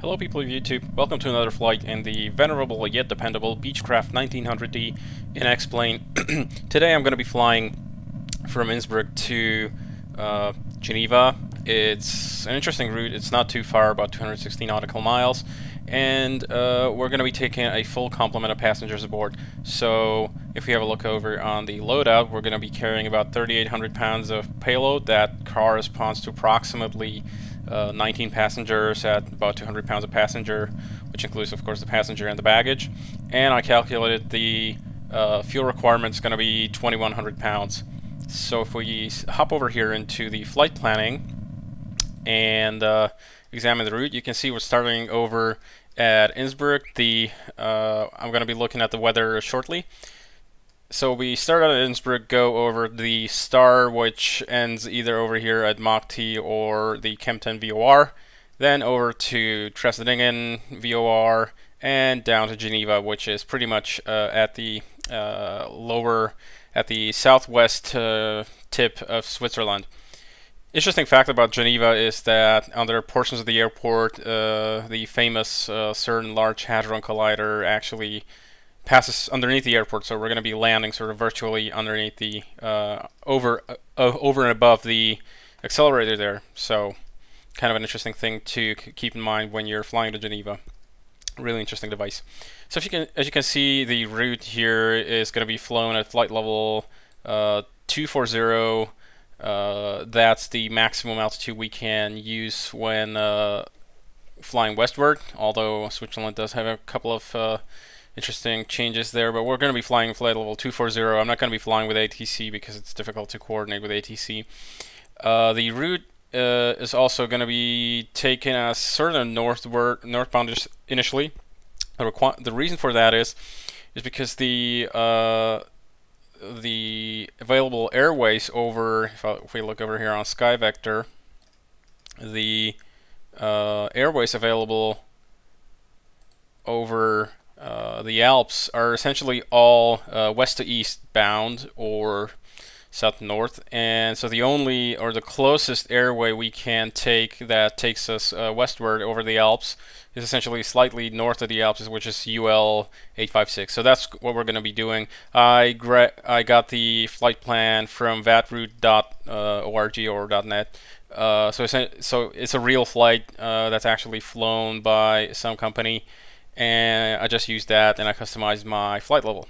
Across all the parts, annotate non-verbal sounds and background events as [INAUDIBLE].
Hello people of YouTube, welcome to another flight in the venerable yet dependable Beechcraft 1900D in X-Plane. Today I'm going to be flying from Innsbruck to uh, Geneva. It's an interesting route, it's not too far, about 260 nautical miles, and uh, we're going to be taking a full complement of passengers aboard. So if we have a look over on the loadout, we're going to be carrying about 3,800 pounds of payload that corresponds to approximately uh, 19 passengers at about 200 pounds a passenger, which includes, of course, the passenger and the baggage. And I calculated the uh, fuel requirement is going to be 2,100 pounds. So if we hop over here into the flight planning and uh, examine the route, you can see we're starting over at Innsbruck. The uh, I'm going to be looking at the weather shortly. So we start out at Innsbruck, go over the star, which ends either over here at Mach T or the Kempten VOR, then over to Trasadingen VOR, and down to Geneva, which is pretty much uh, at the uh, lower, at the southwest uh, tip of Switzerland. Interesting fact about Geneva is that under portions of the airport, uh, the famous uh, CERN Large Hadron Collider actually passes underneath the airport, so we're going to be landing sort of virtually underneath the uh, over uh, over and above the accelerator there. So kind of an interesting thing to keep in mind when you're flying to Geneva. Really interesting device. So if you can, as you can see, the route here is going to be flown at flight level uh, 240. Uh, that's the maximum altitude we can use when uh, flying westward. Although Switzerland does have a couple of uh, interesting changes there, but we're going to be flying flight level 240. I'm not going to be flying with ATC because it's difficult to coordinate with ATC. Uh, the route uh, is also going to be taken as sort of northward, northbound initially. The, the reason for that is is because the uh, the available airways over, if, I, if, we look over here on SkyVector, the uh, airways available over uh, the Alps are essentially all uh, west to east bound or south north and so the only or the closest airway we can take that takes us uh, westward over the Alps is essentially slightly north of the Alps which is UL 856 so that's what we're going to be doing. I I got the flight plan from vatroute.org or .net. Uh, so, it's so it's a real flight uh, that's actually flown by some company and I just used that and I customized my flight level.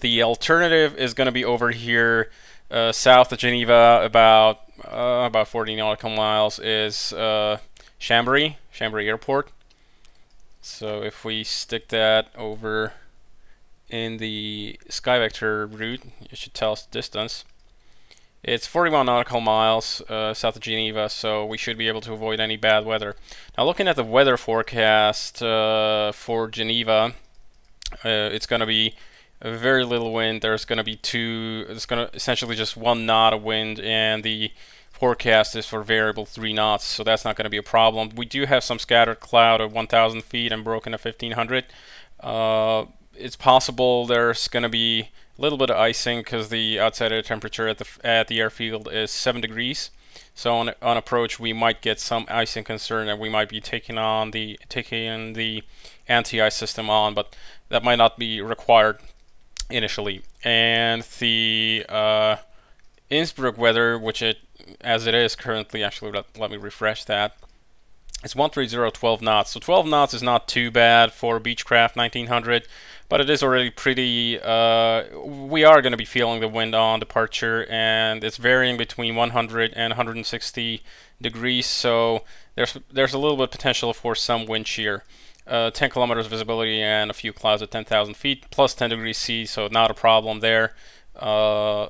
The alternative is going to be over here uh, south of Geneva, about uh, about 40 nautical miles, is uh, Chambéry, Chambéry Airport. So if we stick that over in the SkyVector route, it should tell us distance. It's 41 nautical miles uh, south of Geneva, so we should be able to avoid any bad weather. Now looking at the weather forecast uh, for Geneva, uh, it's going to be very little wind. There's going to be two, it's going to essentially just one knot of wind, and the forecast is for variable 3 knots, so that's not going to be a problem. We do have some scattered cloud at 1,000 feet and broken at 1,500. Uh, it's possible there's going to be a little bit of icing because the outside air temperature at the at the airfield is 7 degrees. So on on approach, we might get some icing concern, and we might be taking on the taking the anti-ice system on, but that might not be required initially. And the uh, Innsbruck weather, which it as it is currently, actually let, let me refresh that. It's 130 12 knots. So 12 knots is not too bad for Beechcraft 1900 but it is already pretty, uh, we are going to be feeling the wind on departure and it's varying between 100 and 160 degrees so there's there's a little bit potential for some wind shear. Uh, 10 kilometers visibility and a few clouds at 10,000 feet plus 10 degrees C so not a problem there. Uh,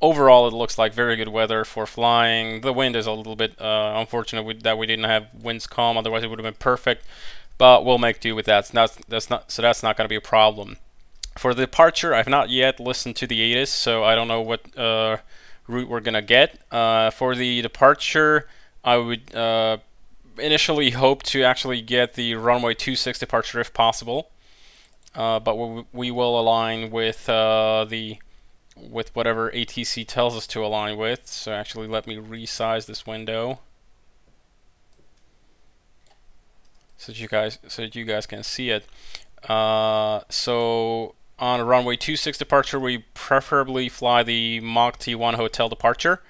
overall it looks like very good weather for flying. The wind is a little bit uh, unfortunate that we didn't have winds calm otherwise it would have been perfect but we'll make do with that. So that's, that's not so that's not going to be a problem. For the departure, I've not yet listened to the ATIS, so I don't know what uh, route we're gonna get. Uh, for the departure, I would uh, initially hope to actually get the runway 26 departure if possible, uh, but we, we, will align with uh, the with whatever ATC tells us to align with. So actually, let me resize this window. so that you guys so that you guys can see it. Uh, so on runway 26 departure, we preferably fly the Mach T1 hotel departure.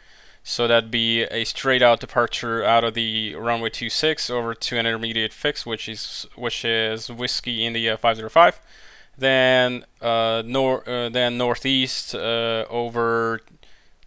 So that'd be a straight out departure out of the runway 26 over to an intermediate fix, which is which is Whiskey India 505. Then uh, nor uh, then northeast uh, over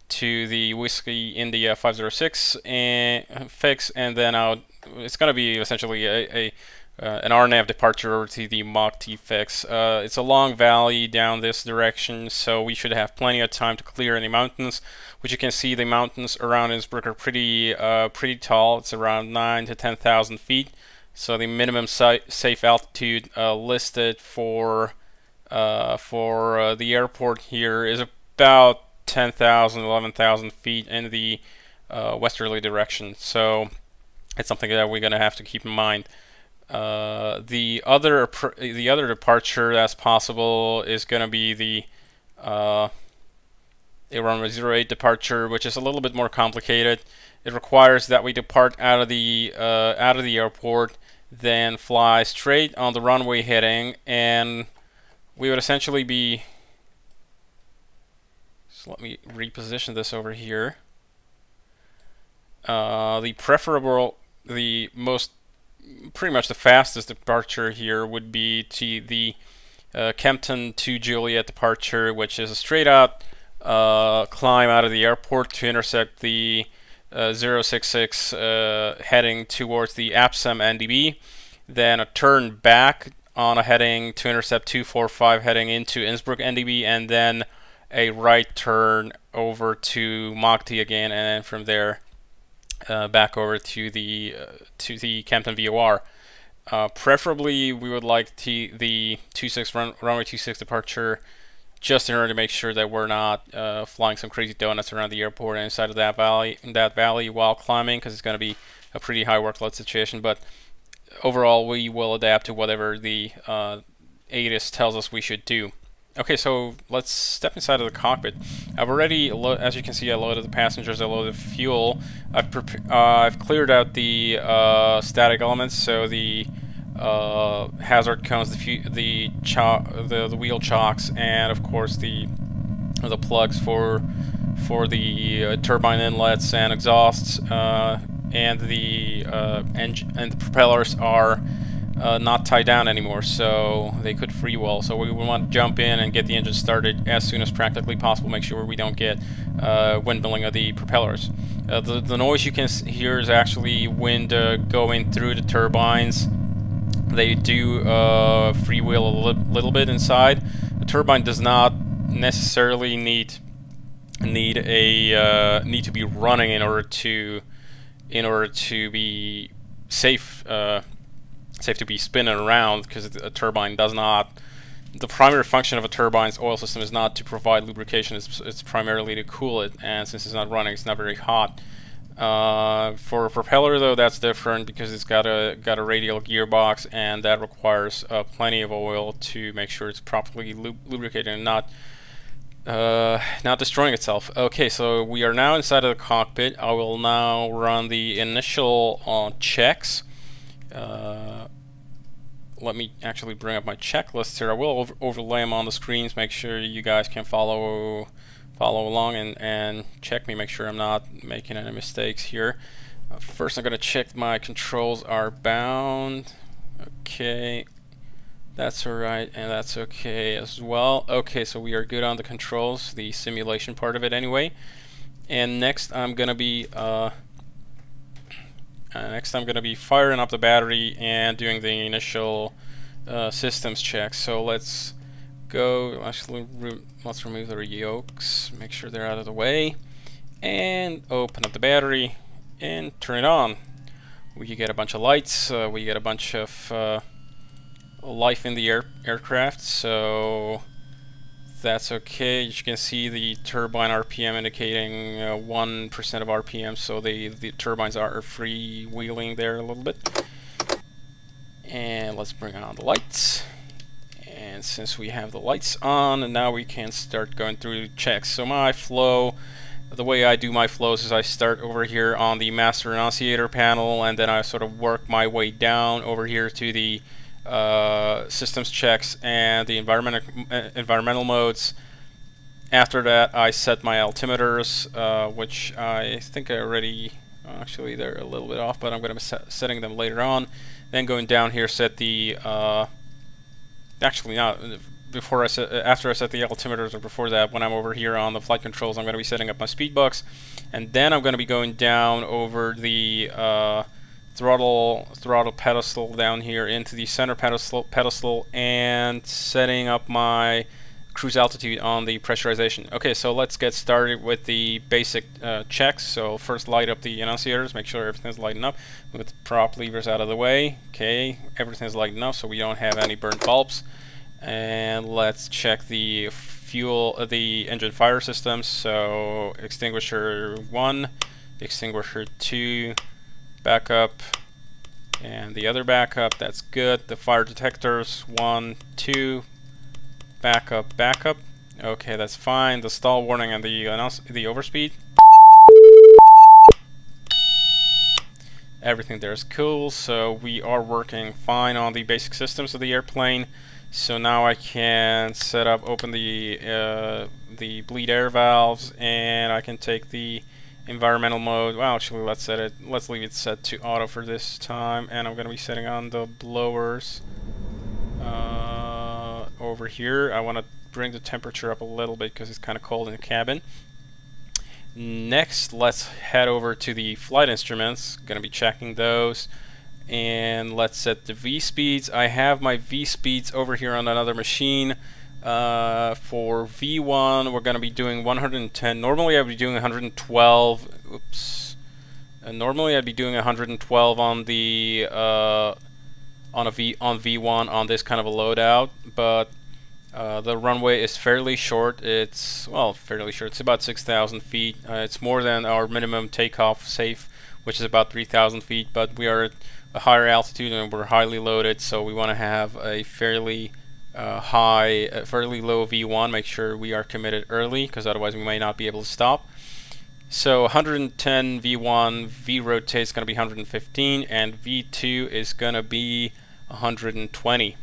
to the Whiskey India 506 and fix, and then out. It's gonna be essentially a, a uh, an RNAV departure over to the Mach T fix. Uh, it's a long valley down this direction, so we should have plenty of time to clear any mountains. Which you can see, the mountains around Innsbruck are pretty uh, pretty tall. It's around nine to ten thousand feet. So the minimum safe altitude uh, listed for uh, for uh, the airport here is about 10,000, 11,000 feet in the westerly direction. So it's something that we're going to have to keep in mind. Uh, the other the other departure that's possible is going to be the uh, runway 08 departure, which is a little bit more complicated. It requires that we depart out of the uh, out of the airport, then fly straight on the runway heading, and we would essentially be. So let me reposition this over here. Uh, the preferable, the most pretty much the fastest departure here would be to the uh, Kempten to Juliet departure, which is a straight out uh, climb out of the airport to intersect the uh, 066 uh, heading towards the Absam NDB, then a turn back on a heading to intercept 245 heading into Innsbruck NDB, and then a right turn over to T again, and then from there uh, back over to the uh, to the Kempten VOR. Uh, preferably, we would like the 26 run, runway 26 departure just in order to make sure that we're not uh, flying some crazy donuts around the airport and inside of that valley in that valley while climbing because it's going to be a pretty high workload situation. But overall, we will adapt to whatever the uh, ATIS tells us we should do. Okay, so let's step inside of the cockpit. I've already, as you can see, I loaded the passengers, I loaded fuel. I've, uh, I've cleared out the uh, static elements, so the uh, hazard cones, the the, the the wheel chocks, and of course the the plugs for for the uh, turbine inlets and exhausts, uh, and the uh, and the propellers are uh, not tied down anymore, so they could freewheel. So we want to jump in and get the engine started as soon as practically possible, make sure we don't get windmilling of the propellers. The, the noise you can hear is actually wind going through the turbines. They do uh, freewheel a li little bit inside. The turbine does not necessarily need need a uh, need to be running in order to in order to be safe uh, safe to be spinning around because a turbine does not the primary function of a turbine's oil system is not to provide lubrication it's, it's primarily to cool it and since it's not running it's not very hot uh, for a propeller though that's different because it's got a got a radial gearbox and that requires uh, plenty of oil to make sure it's properly lub lubricated and not uh, not destroying itself. Okay, so we are now inside of the cockpit. I will now run the initial uh, checks. Uh, let me actually bring up my checklist here. I will over overlay them on the screens, make sure you guys can follow follow along and, and check me, make sure I'm not making any mistakes here. Uh, first I'm going to check my controls are bound. Okay, that's alright, and that's okay as well. Okay, so we are good on the controls, the simulation part of it anyway. And next I'm going to be uh, uh, next I'm to be firing up the battery and doing the initial uh, systems check. So let's go, actually let's remove the yokes, make sure they're out of the way, and open up the battery and turn it on. We get a bunch of lights, uh, we get a bunch of uh, life in the air aircraft, so that's okay. As you can see the turbine RPM indicating 1% uh, of RPM, so the, the turbines are freewheeling there a little bit. And let's bring on the lights. Since we have the lights on, and now we can start going through checks. So my flow the way I do my flows is I start over here on the master annunciator panel and then I sort of work my way down over here to the uh, systems checks and the environmental uh, environmental modes. After that, I set my altimeters, uh, which I think I already actually they're a little bit off, but I'm going to be set setting them later on. Then going down here, set the uh, actually not before I set after I set the altimeters or before that when I'm over here on the flight controls I'm going to be setting up my speed box, and then I'm going to be going down over the uh, throttle throttle pedestal down here into the center pedestal pedestal and setting up my cruise altitude on the pressurization. Okay, so let's get started with the basic uh, checks. So first light up the annunciators, make sure everything's lighting up. The prop levers out of the way. Okay, everything's lighting up so we don't have any burnt bulbs. And let's check the fuel, uh, the engine fire systems. So extinguisher 1, extinguisher 2, backup, and the other backup, that's good. The fire detectors, one, two, backup, backup. Okay, that's fine. The stall warning and the the overspeed. Everything there is cool, so we are working fine on the basic systems of the airplane. So now I can set up, open the uh, the bleed air valves, and I can take the environmental mode. Well, actually, let's set it. Let's leave it set to auto for this time, and I'm going to be setting on the blowers uh, over here. I want to bring the temperature up a little bit because it's kind of cold in the cabin. Next, let's head over to the flight instruments. Going to be checking those. And let's set the V speeds. I have my V speeds over here on another machine. Uh, for V1, we're going to be doing 110. Normally, I'd be doing 112. Oops. And uh, normally, I'd be doing 112 on the uh, on a V on V1 on this kind of a loadout, but uh, the runway is fairly short. It's well, fairly short. It's about 6,000 feet. Uh, it's more than our minimum takeoff safe, which is about 3,000 feet. But we are at a higher altitude and we're highly loaded, so we want to have a fairly uh, high, fairly low V1, make sure we are committed early because otherwise we may not be able to stop. So 110 V1, V rotate is going to be 115 and V2 is going to be 120.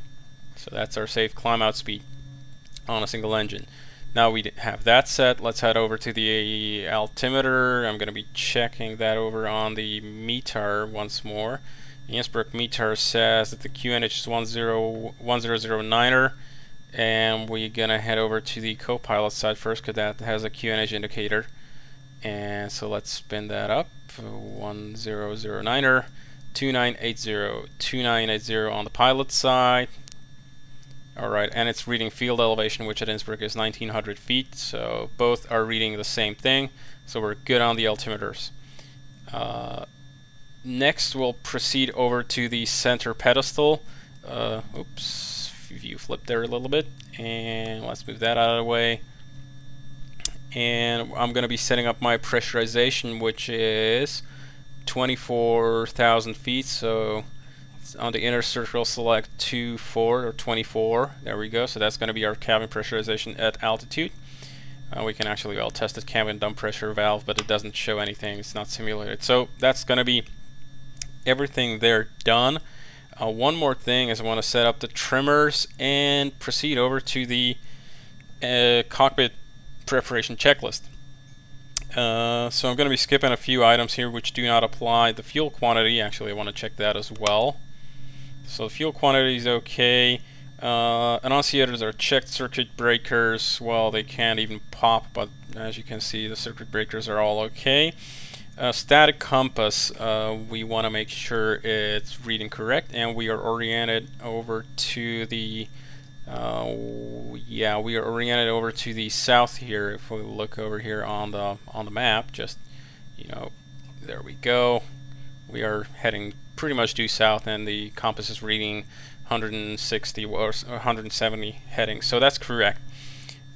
So that's our safe climb out speed on a single engine. Now we have that set. Let's head over to the altimeter. I'm going to be checking that over on the METAR once more. Innsbruck METAR says that the QNH is 1009er and we're gonna head over to the co-pilot side first because that has a QNH indicator and so let's spin that up 1009er 2980 2980 on the pilot side alright and it's reading field elevation which at Innsbruck is 1900 feet so both are reading the same thing so we're good on the altimeters uh, Next, we'll proceed over to the center pedestal. Uh, oops, view flip there a little bit. And let's move that out of the way. And I'm going to be setting up my pressurization, which is 24,000 feet. So on the inner circle, select 2, 4, or 24. There we go. So that's going to be our cabin pressurization at altitude. Uh, we can actually well test the cabin dump pressure valve, but it doesn't show anything. It's not simulated. So that's going to be everything there done. Uh, one more thing is I want to set up the trimmers and proceed over to the uh, cockpit preparation checklist. Uh, so I'm going to be skipping a few items here which do not apply. The fuel quantity, actually I want to check that as well. So the fuel quantity is okay. Uh, annunciators are checked. Circuit breakers, well they can't even pop, but as you can see the circuit breakers are all okay. Uh, static compass, uh, we want to make sure it's reading correct and we are oriented over to the uh, yeah we are oriented over to the south here. If we look over here on the on the map just you know there we go. We are heading pretty much due south and the compass is reading 160 or 170 heading so that's correct.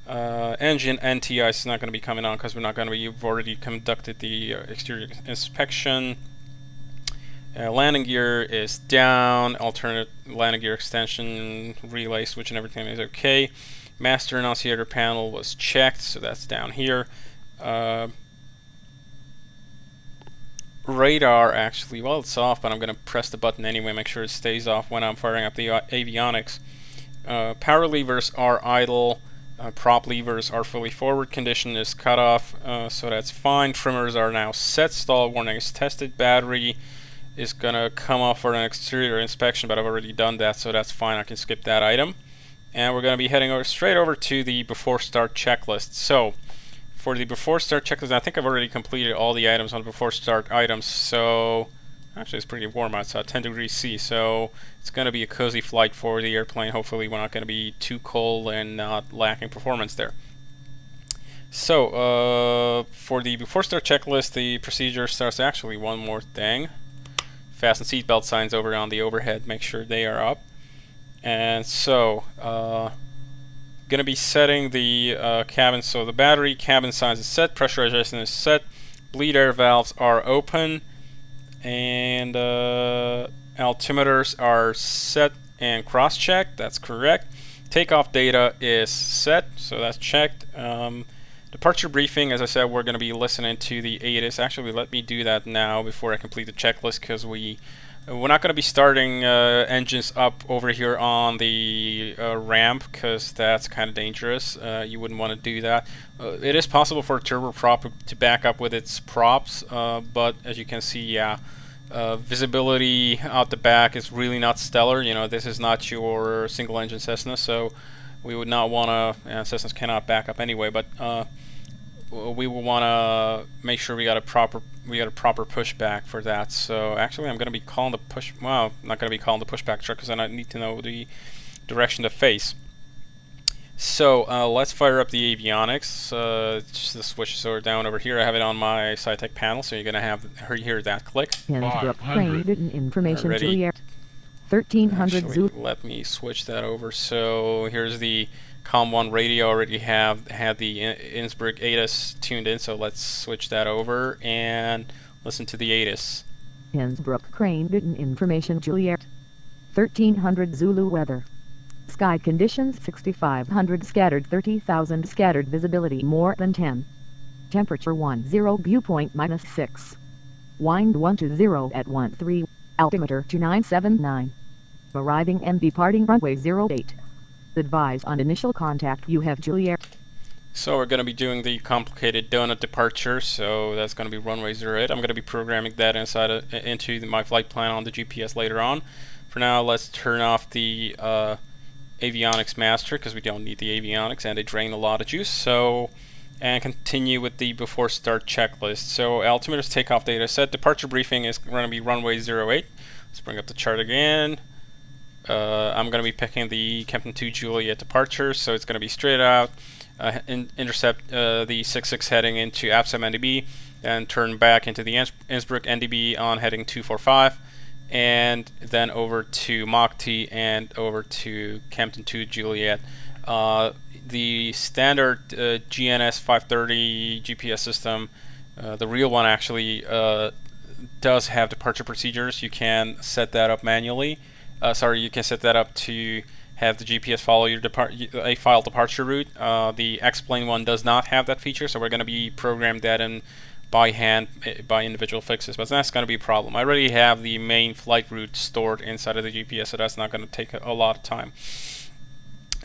Uh, engine NTI is not going to be coming on because we're not going to be, you've already conducted the uh, exterior inspection. Uh, landing gear is down, alternate landing gear extension, relay switch and everything is okay. Master annunciator panel was checked, so that's down here. Uh, radar actually, well it's off, but I'm going to press the button anyway, make sure it stays off when I'm firing up the avionics. Uh, power levers are idle, uh, prop levers are fully forward, condition is cut off, uh, so that's fine. Trimmers are now set, stall warning is tested, battery is to come off for an exterior inspection, but I've already done that, so that's fine, I can skip that item. And we're to be heading over straight over to the before start checklist. So, for the before start checklist, I think I've already completed all the items on the before start items, so actually it's pretty warm outside, 10 degrees C, so it's to be a cozy flight for the airplane. Hopefully we're not to be too cold and not lacking performance there. So, uh, for the before start checklist, the procedure starts actually one more thing. Fasten seatbelt signs over on the overhead, make sure they are up. And so, uh, going to be setting the uh, cabin, so the battery cabin size is set, pressurization is set, bleed air valves are open, and uh, altimeters are set and cross-checked. That's correct. Takeoff data is set, so that's checked. Um, departure briefing, as I said, we're going to be listening to the ATIS. Actually, let me do that now before I complete the checklist because we we're not going to be starting uh, engines up over here on the uh, ramp because that's kind of dangerous. Uh, you wouldn't want to do that. Uh, it is possible for a turboprop to back up with its props, uh, but as you can see, yeah, uh, visibility out the back is really not stellar. You know, this is not your single engine Cessna, so we would not want to, Cessnas cannot back up anyway, but uh, we will want to make sure we got a proper we got a proper pushback for that. So actually, I'm going to be calling the push. Well, I'm not going to be calling the pushback truck because then I need to know the direction to face. So uh, let's fire up the avionics. Uh, just the switch over down over here. I have it on my Saitek panel, so you're gonna have hear that click. Innsbruck crane information Juliet. 1300 Actually, let me switch that over. So here's the Com 1 radio. Already have had the Innsbruck ATIS tuned in, so let's switch that over and listen to the ATIS. Innsbruck crane information Juliet. 1300 Zulu weather. Sky conditions 6500 scattered 30,000 scattered visibility more than 10. Temperature 10 dewpoint minus 6. Wind 1 to 0 at 13. Altimeter 2979. Arriving and departing runway 08. Advise on initial contact you have Juliet. So we're going to be doing the complicated donut departure, so that's going to be runway 08. I'm going to be programming that inside of, into my flight plan on the GPS later on. For now, let's turn off the uh, avionics master because we don't need the avionics and they drain a lot of juice. So, and continue with the before start checklist. So altimeter's takeoff data set. Departure briefing is going to be runway 08. Let's bring up the chart again. Uh, I'm going to be picking the Kempten 2 Juliet departure, so it's going to be straight out, uh, in intercept uh, the 66 heading into Absam NDB, and turn back into the Innsbruck NDB on heading 245 and then over to Mach T and over to Kempten 2 Juliet. The standard uh, GNS 530 GPS system, uh, the real one actually, uh, does have departure procedures. You can set that up manually. Uh, sorry, you can set that up to have the GPS follow your depart a file departure route. Uh, the X-Plane one does not have that feature, so we're going to be programmed that in by hand eh, by individual fixes, but that's going to be a problem. I already have the main flight route stored inside of the GPS, so that's not going to take a lot of time.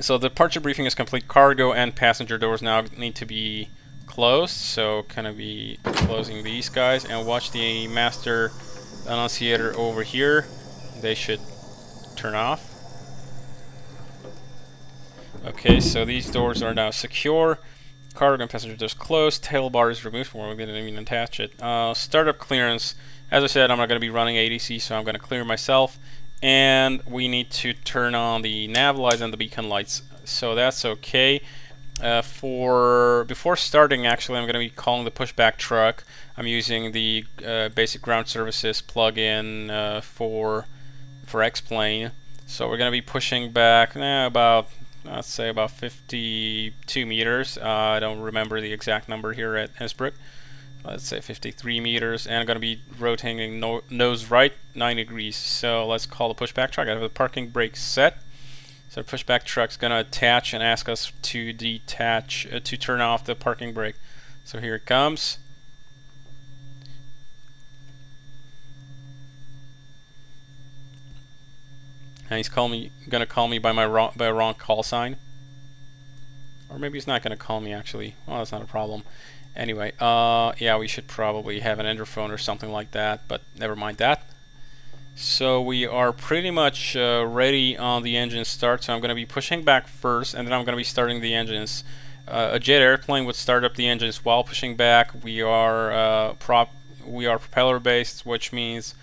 So the departure briefing is complete. Cargo and passenger doors now need to be closed, so kind of be closing these guys and watch the master annunciator over here. They should turn off. Okay, so these doors are now secure. Cargo and passenger doors closed. Tail bar is removed from where we didn't even attach it. Uh, startup clearance. As I said, I'm not going to be running ATC, so I'm going to clear myself. And we need to turn on the nav lights and the beacon lights. So that's okay. Uh, for before starting, actually, I'm going to be calling the pushback truck. I'm using the uh, basic ground services plugin uh, for for X-Plane. So we're going to be pushing back eh, about let's say about 52 meters. I don't remember the exact number here at Innsbruck let's say 53 meters and I'm gonna be rotating no nose right 9 degrees. So let's call the pushback truck. I have the parking brake set. So the pushback truck's gonna attach and ask us to detach uh, to turn off the parking brake. So here it comes. And he's call me gonna call me by my wrong by a wrong call sign. Or maybe he's not gonna call me actually. Well that's not a problem. Anyway, uh, yeah, we should probably have an enderphone or something like that, but never mind that. So we are pretty much uh, ready on the engine start, so I'm going to be pushing back first, and then I'm going to be starting the engines. Uh, a jet airplane would start up the engines while pushing back. We are uh, prop, we are propeller based, which means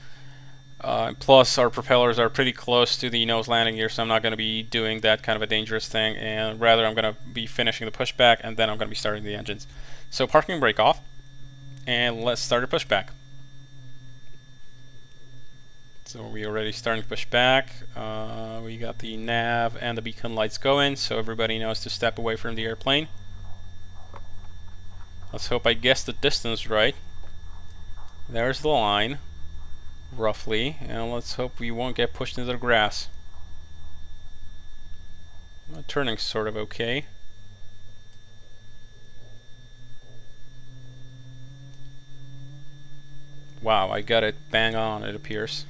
uh, plus our propellers are pretty close to the nose landing gear, so I'm not going to be doing that kind of a dangerous thing, and rather I'm going to be finishing the pushback, and then I'm going to be starting the engines. So parking brake off, and let's start a pushback. So we already starting to push back. Uh, we got the nav and the beacon lights going, so everybody knows to step away from the airplane. Let's hope I guessed the distance right. There's the line, roughly, and let's hope we won't get pushed into the grass. Turning's sort of okay. Wow, I got it bang on, it appears.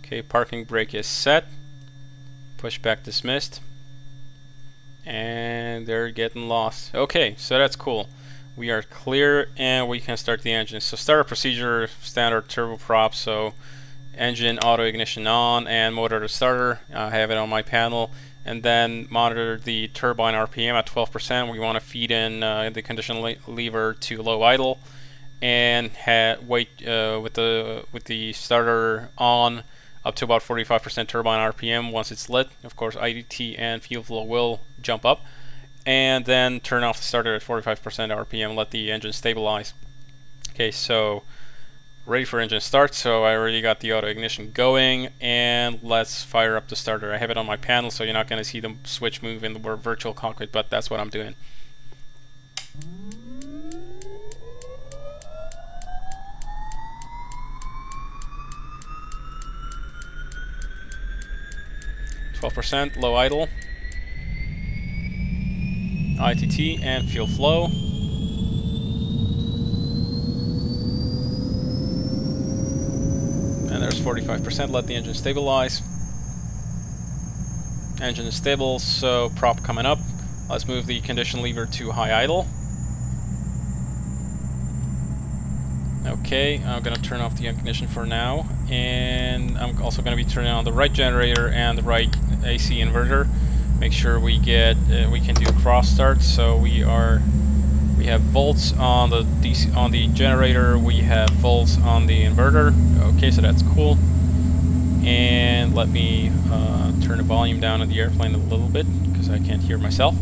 Okay, parking brake is set. Pushback dismissed. And they're getting lost. Okay, so that's cool. We are clear and we can start the engine. So startup procedure, standard turboprop. So engine auto ignition on and motor to starter. I have it on my panel. And then monitor the turbine RPM at 12%. We want to feed in uh, the condition le lever to low idle and wait uh, with the with the starter on up to about 45% turbine RPM once it's lit. Of course, ITT and fuel flow will jump up. And then turn off the starter at 45% RPM, let the engine stabilize. Okay, so ready for engine start. So I already got the auto ignition going, and let's fire up the starter. I have it on my panel, so you're not going to see the switch move in the virtual cockpit, but that's what I'm doing. 12% low idle, ITT and fuel flow. And there's 45%, let the engine stabilize. Engine is stable, so prop coming up. Let's move the condition lever to high idle. Okay, I'm gonna turn off the ignition for now, and I'm also gonna be turning on the right generator and the right AC inverter. Make sure we get uh, we can do cross start. So we are we have volts on the DC on the generator. We have volts on the inverter. Okay, so that's cool. And let me uh, turn the volume down of the airplane a little bit because I can't hear myself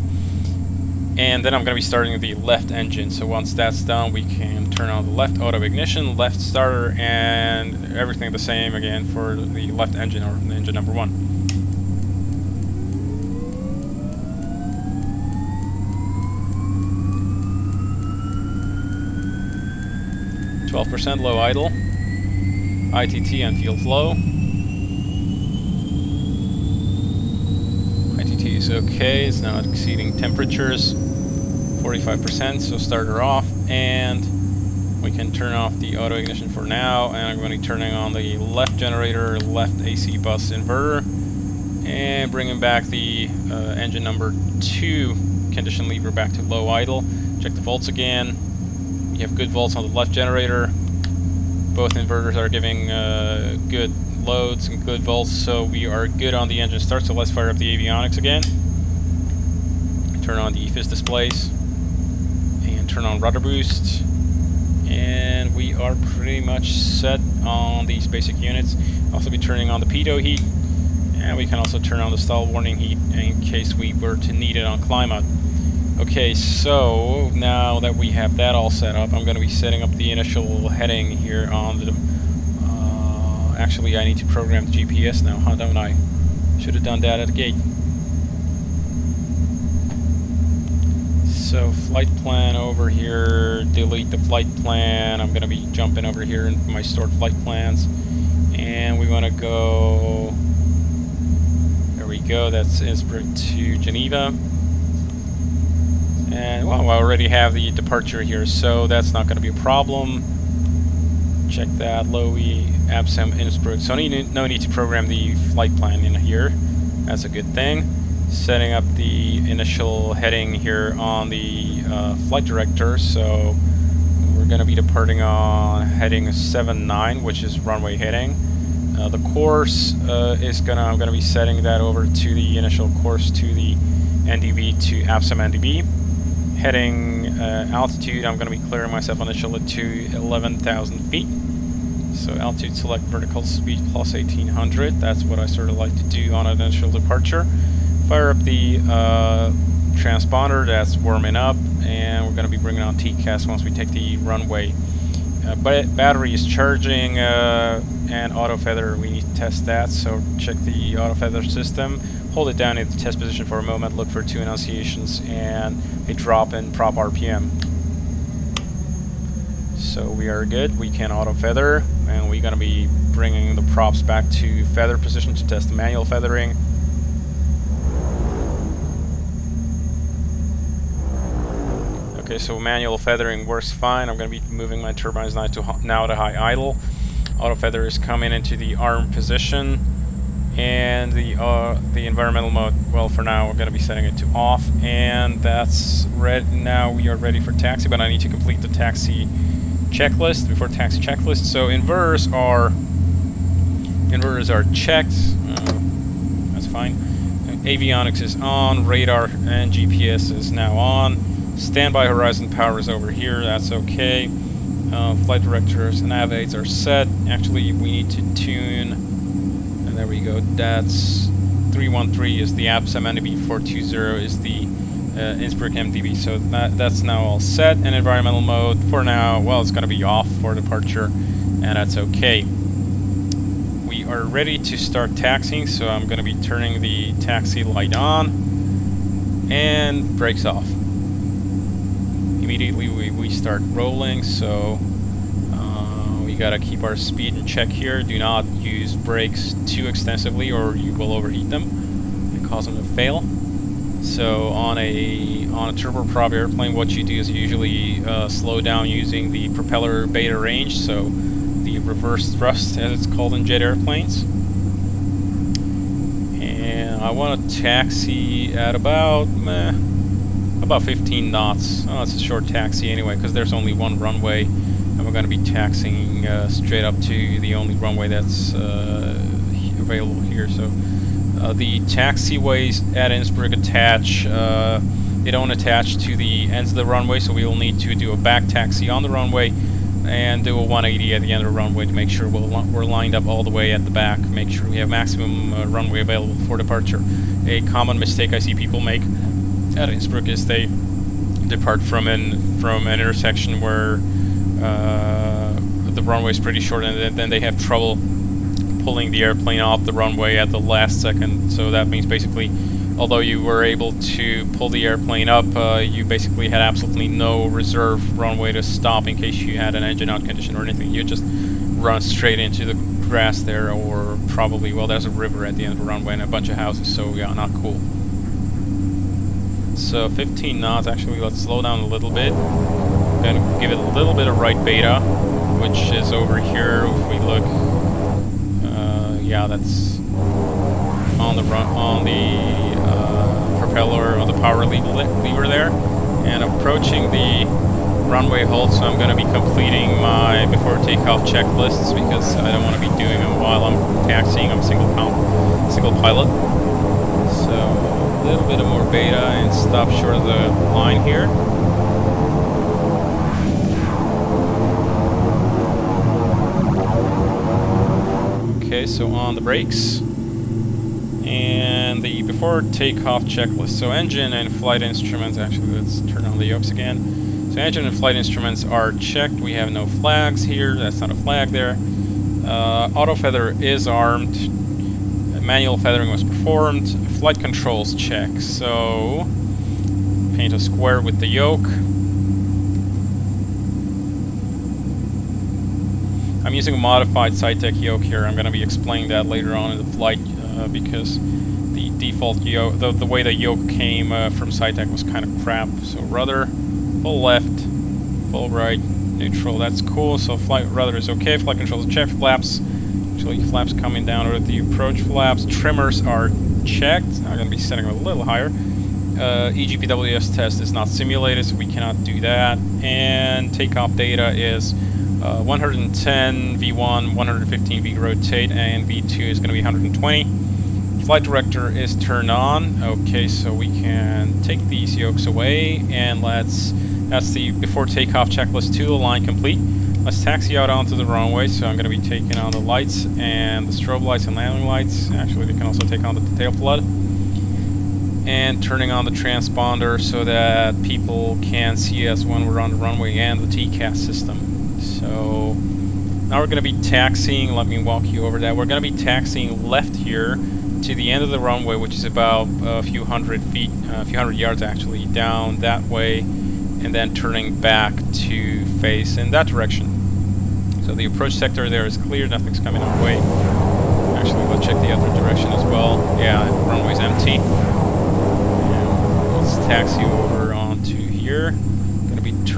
and then I'm going to be starting the left engine so once that's done we can turn on the left auto ignition left starter and everything the same again for the left engine or engine number one Twelve percent low idle, ITT and fuel flow. ITT is okay, it's not exceeding temperatures. 45%, so starter off, and we can turn off the auto ignition for now, and I'm going to be turning on the left generator, left AC bus inverter, and bringing back the uh, engine number 2 condition lever back to low idle. Check the volts again. We have good volts on the left generator. Both inverters are giving uh, good loads and good volts, so we are good on the engine start, so let's fire up the avionics again. Turn on the EFIS displays And turn on rudder boost and we are pretty much set on these basic units. Also be turning on the pitot heat and we can also turn on the stall warning heat in case we were to need it on climb. Okay, so now that we have that all set up, I'm going to be setting up the initial heading here on the... Uh, actually, I need to program the GPS now, huh, don't I? Should have done that at the gate. So flight plan over here, delete the flight plan. I'm going to be jumping over here in my stored flight plans. And we want to go, there we go, that's Innsbruck to Geneva. And well, I already have the departure here, so that's not going to be a problem. Check that, LOWI, Absam, Innsbruck. So no need, to program the flight plan in here. That's a good thing. Setting up the initial heading here on the uh, flight director, so we're going to be departing on heading 79, which is runway heading. Uh, the course uh, is gonna I'm gonna be setting that over to the initial course to the NDB to Absam NDB. Heading uh, altitude, I'm gonna be clearing myself initially to 11,000 feet. So altitude select vertical speed plus 1800. That's what I sort of like to do on an initial departure. Fire up the uh, transponder that's warming up, and we're gonna be bringing on TCAS once we take the runway. Uh, but battery is charging uh, and auto feather we need to test that so check the auto feather system hold it down in the test position for a moment look for two enunciations and a drop in prop RPM so we are good we can auto feather and we're gonna be bringing the props back to feather position to test the manual feathering Okay, so manual feathering works fine. I'm going to be moving my turbines now to now to high idle. Auto feather is coming into the arm position, and the uh, the environmental mode. Well, for now we're going to be setting it to off, and that's red. Now we are ready for taxi, but I need to complete the taxi checklist before taxi checklist. So inverters are inverters are checked. Uh, that's fine. Avionics is on. Radar and GPS is now on. Standby horizon power is over here, that's okay. Uh, flight directors and nav aids are set. Actually, we need to tune, there we go, that's 313 is the Absam NDB 420 is the uh, Innsbruck NDB, so that, that's now all set. And environmental mode, for now, well, it's going to be off for departure, and that's okay. We are ready to start taxiing, so I'm going to be turning the taxi light on, and brakes off immediately we, we start rolling, so uh, we gotta keep our speed in check here. Do not use brakes too extensively or you will overheat them and cause them to fail. So on a on a turboprop airplane, what you do is you usually uh, slow down using the propeller beta range, so the reverse thrust, as it's called in jet airplanes. And I want to taxi at about meh, about 15 knots. Oh, it's a short taxi anyway, because there's only one runway, and we're going to be taxiing uh, straight up to the only runway that's uh, available here. So uh, the taxiways at Innsbruck attach. Uh, they don't attach to the ends of the runway, so we will need to do a back taxi on the runway and do a 180 at the end of the runway to make sure we we are lined up all the way at the back, make sure we have maximum uh, runway available for departure. A common mistake I see people make at Innsbruck is they depart from an from an intersection where uh, the runway is pretty short, and then they have trouble pulling the airplane off the runway at the last second. So that means basically, although you were able to pull the airplane up, uh, you basically had absolutely no reserve runway to stop in case you had an engine out condition or anything. You just run straight into the grass there, or probably well, there's a river at the end of the runway and a bunch of houses. So yeah, not cool. So 15 knots, actually let's slow down a little bit. Gonna give it a little bit of right beta, which is over here if we look. Uh, yeah, that's on the run on the uh, propeller or the power lever there. And approaching the runway hold, so I'm going to be completing my before takeoff checklists because I don't want to be doing them while I'm taxiing. I'm single count, single pilot. So a little bit of more beta and stop short of the line here. Okay, so on the brakes. And the before takeoff checklist. So engine and flight instruments, actually let's turn on the yokes again. So engine and flight instruments are checked. We have no flags here. That's not a flag there. Uh, auto feather is armed. Manual feathering was performed flight controls check. So, paint a square with the yoke. I'm using a modified Saitek yoke here. I'm going to be explaining that later on in the flight uh, because the default yoke, the, the way the yoke came uh, from Saitek was kind of crap. So rudder, full left, full right, neutral, that's cool. So flight rudder is okay, flight controls check, flaps, actually flaps coming down over the approach flaps. Trimmers are checked. I'm going to be setting a little higher. Uh, EGPWS test is not simulated, so we cannot do that. And takeoff data is uh, 110 V1, 115 V rotate, and V2 is going to be 120. Flight director is turned on. Okay, so we can take these yokes away, and let's. That's the before takeoff checklist 2, align complete. Let's taxi out onto the runway, so I'm going to be taking on the lights and the strobe lights and landing lights. Actually, we can also take on the tail flood. And turning on the transponder so that people can see us when we're on the runway and the TCAS system. So now we're going to be taxiing, let me walk you over that. We're going to be taxiing left here to the end of the runway, which is about a few hundred feet, uh, a few hundred yards actually, down that way, and then turning back to face in that direction. So the approach sector there is clear, nothing's coming our way. Actually, we'll check the other direction as well. Yeah, runway's empty. And let's taxi over onto here.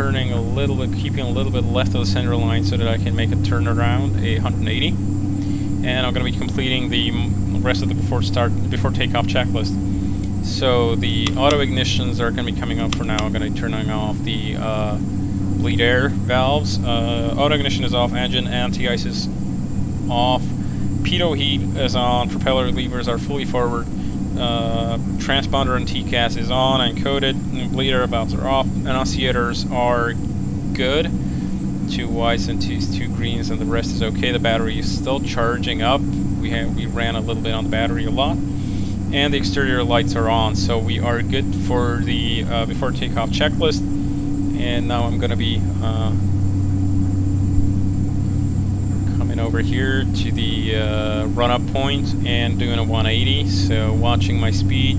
Turning a little bit, keeping a little bit left of the center line so that I can make a turnaround, a 180. And I'm gonna be completing the rest of the before start before takeoff checklist. So the auto ignitions are going to be coming up for now. I'm going to be turning off the uh, bleed air valves. Uh, auto ignition is off. Engine anti-ice is off. Pitot heat is on. Propeller levers are fully forward. Uh, transponder and TCAS is on and coded. And bleed air valves are off. Annunciators are good. Two whites and two, two greens, and the rest is okay. The battery is still charging up we we ran a little bit on the battery a lot and the exterior lights are on so we are good for the uh, before takeoff checklist and now I'm gonna be uh, coming over here to the uh, run-up point and doing a 180 so watching my speed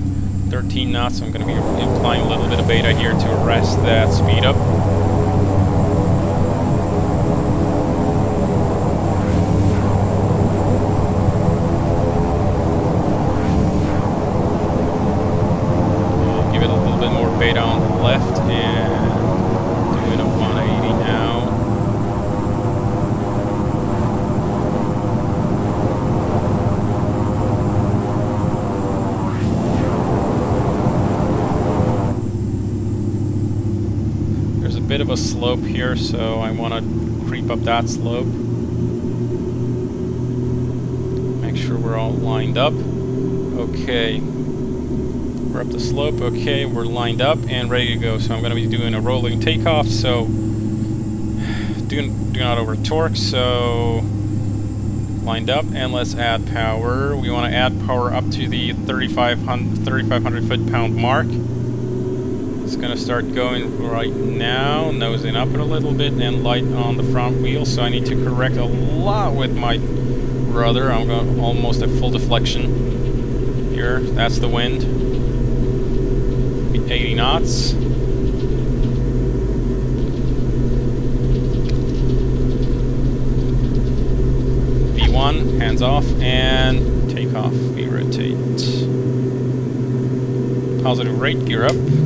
13 knots I'm gonna be applying a little bit of beta here to arrest that speed up bit of a slope here, so I want to creep up that slope. Make sure we're all lined up. Okay. We're up the slope. Okay, we're lined up and ready to go. So I'm going to be doing a rolling takeoff. So [SIGHS] do, do not over torque. So lined up and let's add power. We want to add power up to the 3,500 3, foot-pound mark. It's gonna start going right now, nosing up a little bit and light on the front wheel, so I need to correct a lot with my rudder. I'm going almost at full deflection here. That's the wind. 80 knots. V1, hands off, and take off. We rotate. Positive rate, gear up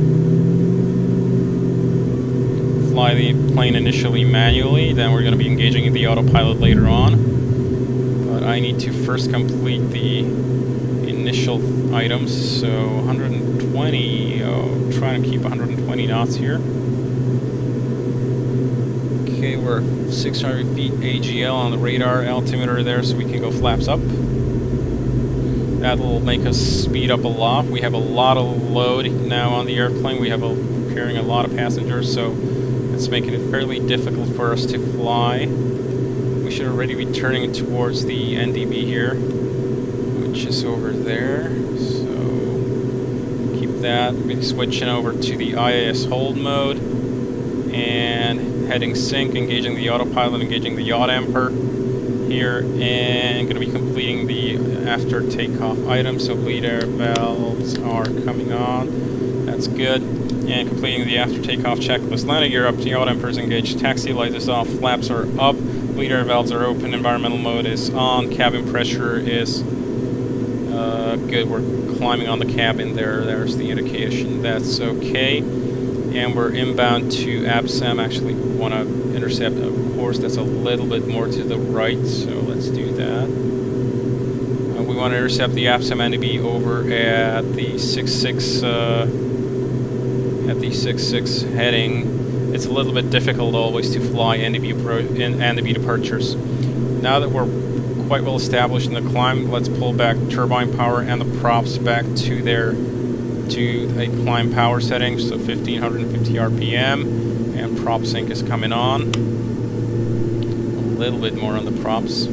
fly the plane initially manually, then we're going to be engaging in the autopilot later on. But I need to first complete the initial items, so 120, oh, trying to keep 120 knots here. Okay, we're 600 feet AGL on the radar altimeter there, so we can go flaps up. That'll make us speed up a lot. We have a lot of load now on the airplane. We have a, carrying a lot of passengers, so it's making it fairly difficult for us to fly. We should already be turning towards the NDB here, which is over there. So keep that. We're switching over to the IAS hold mode and heading sync, engaging the autopilot, engaging the yaw damper here, and going to be completing the after takeoff items. So bleed air valves are coming on. That's good and completing the after takeoff checklist. Landing gear up, yaw dampers engaged, taxi lights is off, flaps are up, bleed air valves are open, environmental mode is on, cabin pressure is uh, good. We're climbing on the cabin there. There's the indication that's okay. And we're inbound to Absam. Actually, want to intercept a course that's a little bit more to the right, so let's do that. Uh, we want to intercept the Absam NDB over at the 66 uh, at the 66 heading. It's a little bit difficult always to fly NDB in NDB departures. Now that we're quite well established in the climb, let's pull back turbine power and the props back to their to a climb power setting, so 1550 RPM, and prop sync is coming on. A little bit more on the props.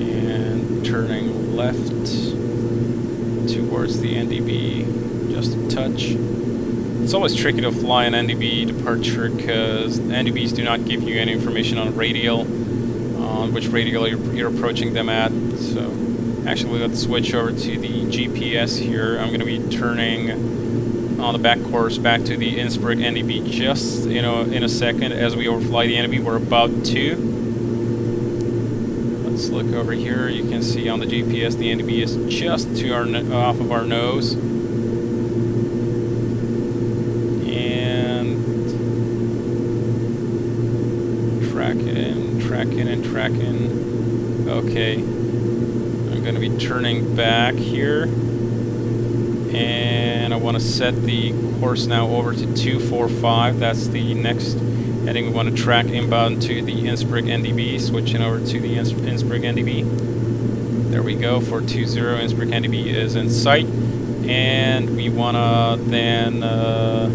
And turning left towards the NDB, just a touch. It's always tricky to fly an NDB departure because NDBs do not give you any information on radial, on which radial you're, you're approaching them at. So actually let's switch over to the GPS here. I'm going to be turning on the back course back to the Innsbruck NDB just you know in a second as we overfly the NDB. We're about to. Look over here. You can see on the GPS the NDB is just to our off of our nose. And tracking, tracking and tracking. Okay. I'm going to be turning back here. And I want to set the course now over to 245. That's the next heading we want to track inbound to the Innsbruck NDB. Switching over to the Innsbruck NDB. There we go. 420 Innsbruck NDB is in sight. And we want to then... Uh,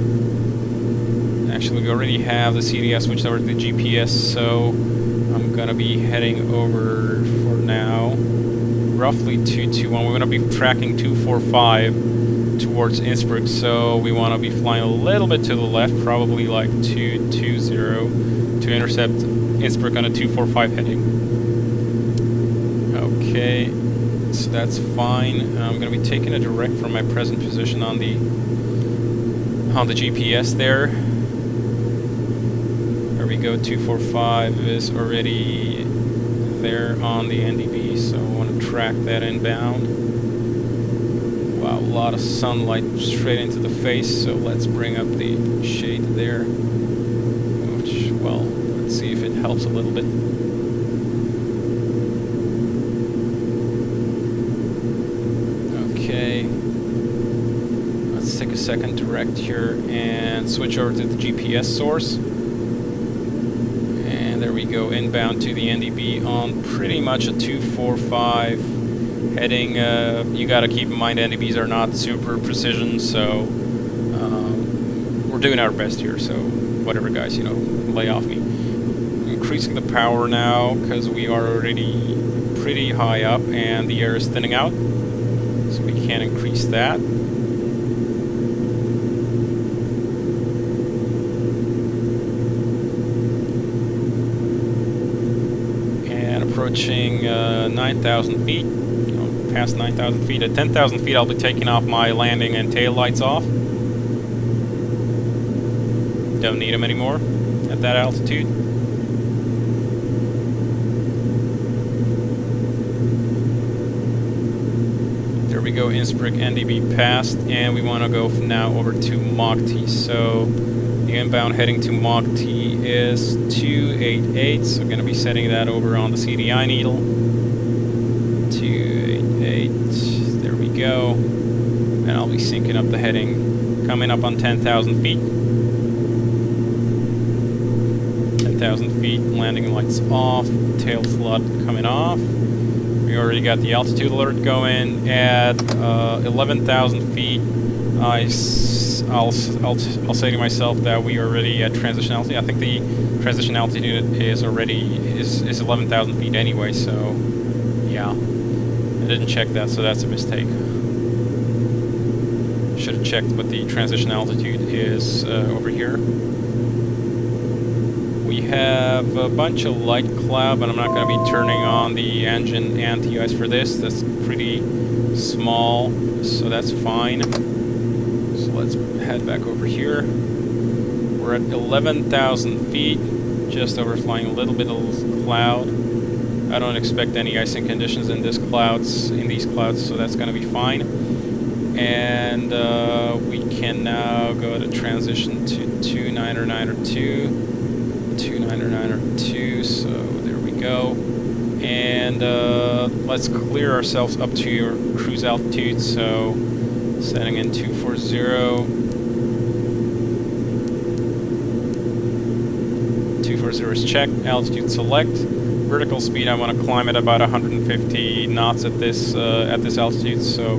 actually, we already have the CDS switched over to the GPS, so I'm gonna be heading over for now, roughly 221. We're gonna be tracking 245 towards Innsbruck, so we want to be flying a little bit to the left, probably like 220 to intercept Innsbruck on a 245 heading. Okay, so that's fine. I'm gonna be taking a direct from my present position on the on the GPS there There we go, 245 is already there on the NDB, so I want to track that inbound. Lot of sunlight straight into the face, so let's bring up the shade there. Which, well, let's see if it helps a little bit. Okay. Let's take a second to direct here and switch over to the GPS source And there we go inbound to the NDB on pretty much a 245 heading. Uh, you got to keep in mind NDBs are not super precision, so um, we're doing our best here. So whatever, guys, you know, lay off me. Increasing the power now because we are already pretty high up and the air is thinning out, so we can increase that. And approaching uh, 9,000 feet, past 9,000 feet. At 10,000 feet, I'll be taking off my landing and tail lights off. Don't need them anymore at that altitude. There we go, Innsbruck NDB passed, and we want to go now over to Mach T. So the inbound heading to Mach T is 288, so I'm going to be setting that over on the CDI needle. 288, there we And I'll be syncing up the heading, coming up on 10,000 feet. 10,000 feet, landing lights off, tail flood coming off. We already got the altitude alert going at uh, 11,000 feet. I I'll, I'll, I'll say to myself that we are already at transition altitude. I think the transition altitude is already is, is 11,000 feet anyway, so yeah. I didn't check that, so that's a mistake. Should have checked what the transition altitude is uh, over here. We have a bunch of light cloud, but I'm not going to be turning on the engine anti-ice for this. That's pretty small, so that's fine So let's head back over here. We're at 11,000 feet, just overflying a little bit of cloud. I don't expect any icing conditions in this clouds, in these clouds, so that's going to be fine. And uh, we can now go to transition to 299 or 2, 299 or 2, so there we go. And uh, let's clear ourselves up to your cruise altitude. So setting in 240. 240 is checked. Altitude select. Vertical speed I want to climb at about 150 knots at this uh, at this altitude. So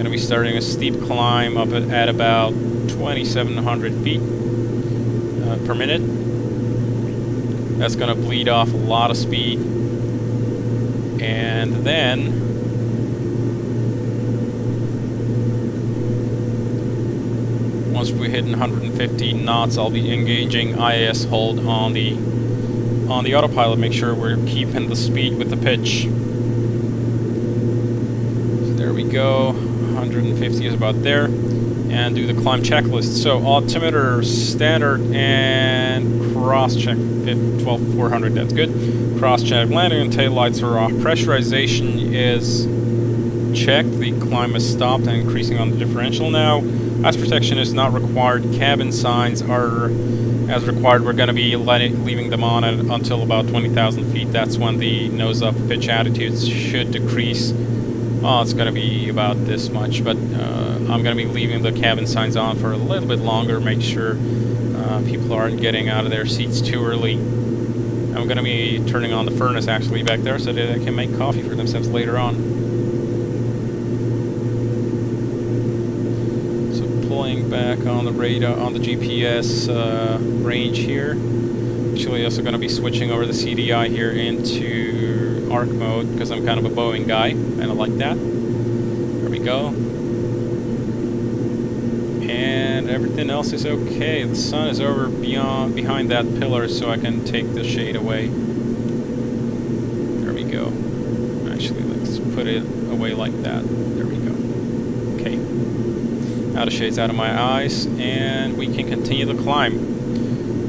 going to be starting a steep climb up at, about 2,700 feet uh, per minute. That's going to bleed off a lot of speed. And then once we hit 150 knots, I'll be engaging IAS hold on the on the autopilot. Make sure we're keeping the speed with the pitch. So there we go. 150 is about there. And do the climb checklist. So altimeter standard and cross check 12400. That's good. Cross check landing and tail lights are off. Pressurization is checked. The climb is stopped and increasing on the differential now. Ice protection is not required. Cabin signs are as required. We're going to be letting, leaving them on until about 20,000 feet. That's when the nose-up pitch attitudes should decrease. Oh, it's going to be about this much, but uh, I'm going to be leaving the cabin signs on for a little bit longer. Make sure uh, people aren't getting out of their seats too early. I'm going to be turning on the furnace actually back there so that they can make coffee for themselves later on. So pulling back on the radar on the GPS uh, range here. Actually, also going to be switching over the CDI here into arc mode because I'm kind of a Boeing guy and I like that. There we go. And everything else is okay. The sun is over beyond behind that pillar, so I can take the shade away. There we go. Actually, let's put it away like that. There we go. Okay out of shades out of my eyes, and we can continue the climb.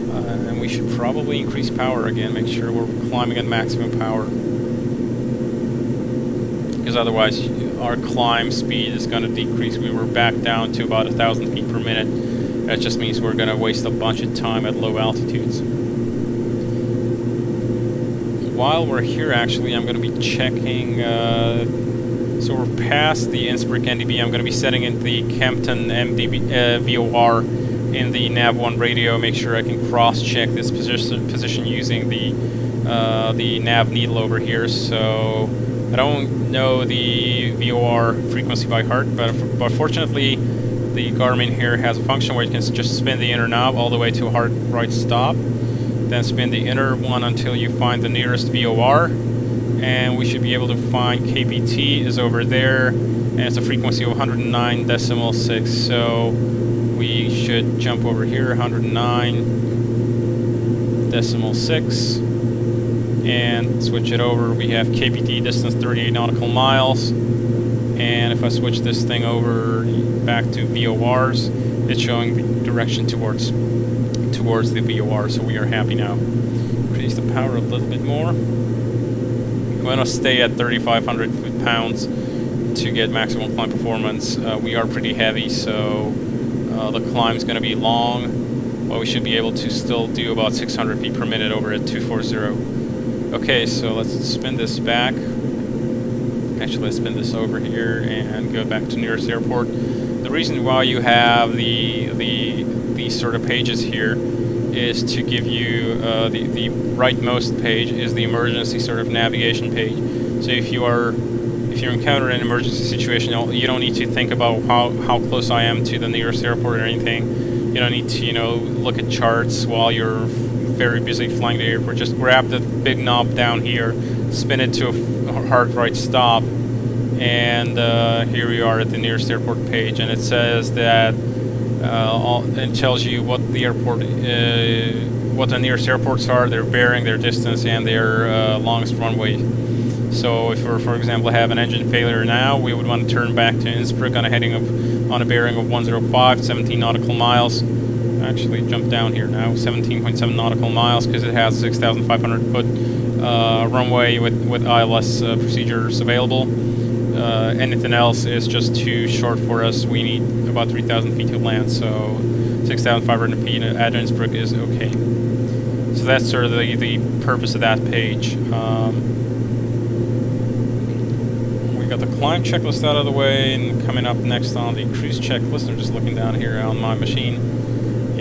Uh, and we should probably increase power again, make sure we're climbing at maximum power. Because otherwise our climb speed is going to decrease. We were back down to about a thousand feet per minute. That just means we're going to waste a bunch of time at low altitudes. While we're here, actually, I'm going to be checking uh, so we're past the Innsbruck NDB. I'm going to be setting in the Kempten MDB uh, VOR in the nav1 radio. Make sure I can cross-check this position, position using the uh, the nav needle over here. So I don't know the VOR frequency by heart, but but fortunately the Garmin here has a function where you can just spin the inner knob all the way to hard right stop, then spin the inner one until you find the nearest VOR, and we should be able to find KPT is over there and it's a frequency of 109.6 so we should jump over here 109.6 and switch it over we have KPT distance 38 nautical miles and if I switch this thing over back to VORs it's showing the direction towards towards the VOR so we are happy now increase the power a little bit more I'm going to stay at 3,500 pounds to get maximum climb performance. Uh, we are pretty heavy, so uh, the climb is going to be long, but we should be able to still do about 600 feet per minute over at 240. Okay, so let's spin this back. Actually, let's spin this over here and go back to nearest airport. The reason why you have the the these sort of pages here is to give you uh, the, the rightmost page is the emergency sort of navigation page. So if you are if you encounter an emergency situation, you don't need to think about how, how close I am to the nearest airport or anything. You don't need to, you know, look at charts while you're very busy flying the airport. Just grab the big knob down here, spin it to a hard right stop, and uh, here we are at the nearest airport page. And it says that uh, it tells you what the airport, uh, what the nearest airports are, their bearing, their distance, and their uh, longest runway. So if we for example, have an engine failure now, we would want to turn back to Innsbruck on a heading of, on a bearing of 105, 17 nautical miles. Actually, jump down here now, 17.7 nautical miles, because it has 6,500 foot uh, runway with, with ILS uh, procedures available. Uh, anything else is just too short for us. We need about 3,000 feet to land, so 6,500 feet at Innsbruck is okay. So that's sort of the, the purpose of that page. Um, got the climb checklist out of the way, and coming up next on the cruise checklist, I'm just looking down here on my machine,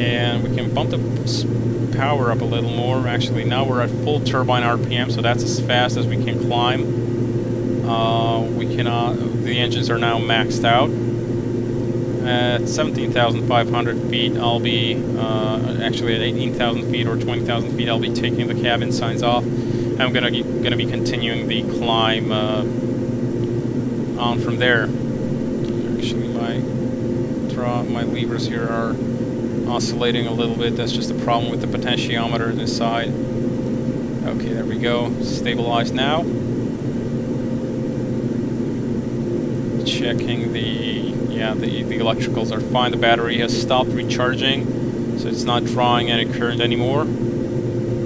and we can bump the power up a little more. Actually, now we're at full turbine RPM, so that's as fast as we can climb. Uh, we cannot. The engines are now maxed out. At 17,500 feet, I'll be uh, actually at 18,000 feet or 20,000 feet. I'll be taking the cabin signs off. I'm gonna gonna be continuing the climb uh, on from there. Actually, my draw my levers here are oscillating a little bit. That's just a problem with the potentiometer this side. Okay, there we go. Stabilized now. Checking the yeah the the electricals are fine. The battery has stopped recharging, so it's not drawing any current anymore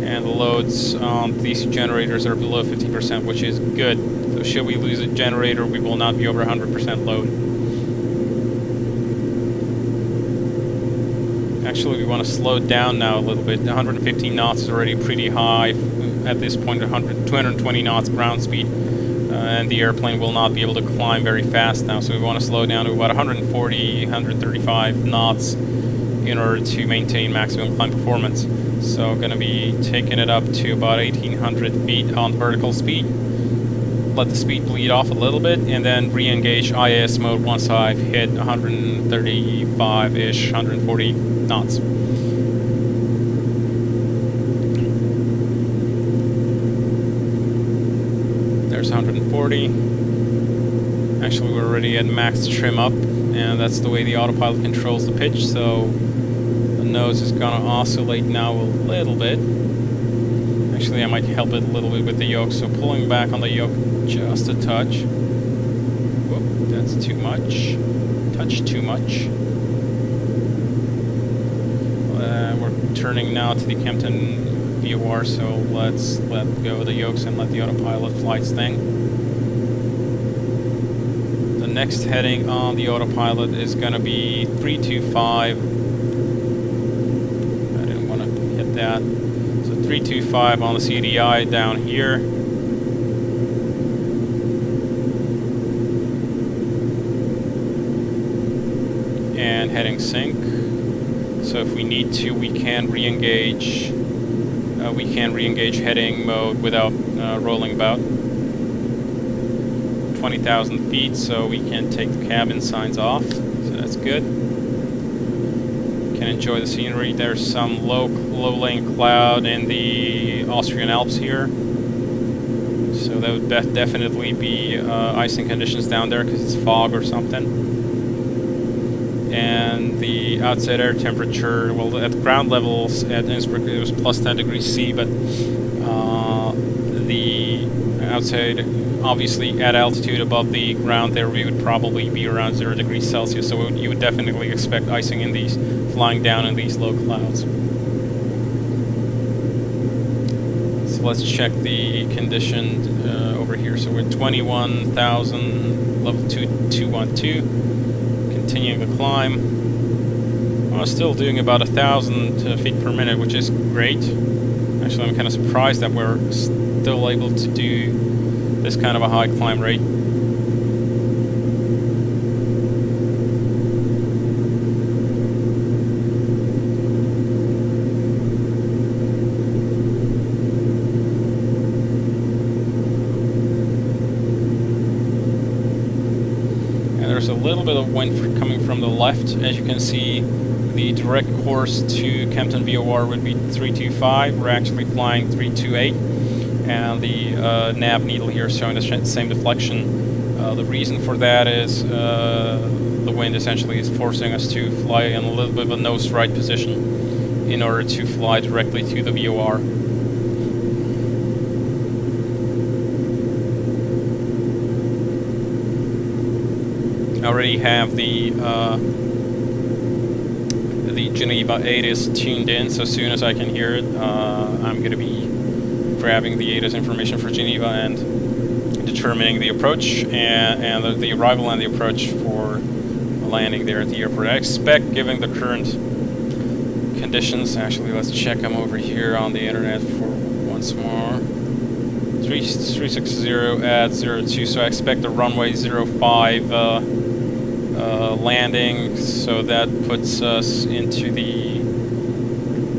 and the loads on these generators are below 50%, which is good. So should we lose a generator, we will not be over 100% load. Actually, we want to slow down now a little bit. 115 knots is already pretty high at this point, 100, 220 knots ground speed. Uh, and the airplane will not be able to climb very fast now, so we want to slow down to about 140, 135 knots in order to maintain maximum climb performance. So going to be taking it up to about 1800 feet on vertical speed. Let the speed bleed off a little bit and then re-engage IAS mode once I've hit 135-ish, 140 knots. There's 140. Actually, we're already at max trim up, and that's the way the autopilot controls the pitch, so the nose is going to oscillate now a little bit. Actually, I might help it a little bit with the yoke, so pulling back on the yoke just a touch. Whoop, that's too much. Touch too much. Uh, we're turning now to the Kempten VOR, so let's let go of the yokes and let the autopilot fly its thing. The next heading on the autopilot is going to be 325 I didn't want to hit that. So 325 on the CDI down here. And heading sync. So if we need to, we can re-engage. Uh, we can re-engage heading mode without uh, rolling about. 20,000 feet, so we can take the cabin signs off. So that's good can enjoy the scenery. There's some low, low-laying cloud in the Austrian Alps here. So that would definitely be uh, icing conditions down there because it's fog or something. And the outside air temperature, well, at ground levels at Innsbruck it was plus 10 degrees C, but uh, the outside obviously at altitude above the ground there we would probably be around 0 degrees Celsius, so you would definitely expect icing in these, flying down in these low clouds. So let's check the condition uh, over here. So we're 21,000, level 2212, continuing the climb. I'm still doing about a thousand uh, feet per minute, which is great. Actually, I'm kind of surprised that we're still able to do this kind of a high climb rate. And there's a little bit of wind from the left. As you can see, the direct course to Kempten VOR would be 325. We're actually flying 328 and the uh, nav needle here is showing the same deflection. Uh, the reason for that is uh, the wind essentially is forcing us to fly in a little bit of a nose right position in order to fly directly to the VOR. I already have the uh, the Geneva ATIS tuned in, so as soon as I can hear it, uh, I'm going to be grabbing the ATIS information for Geneva and determining the approach and, and the, the, arrival and the approach for landing there at the airport. I expect, given the current conditions, actually let's check them over here on the internet for once more. 360 at 02, so I expect the runway 05 uh, uh, landing, so that puts us into the...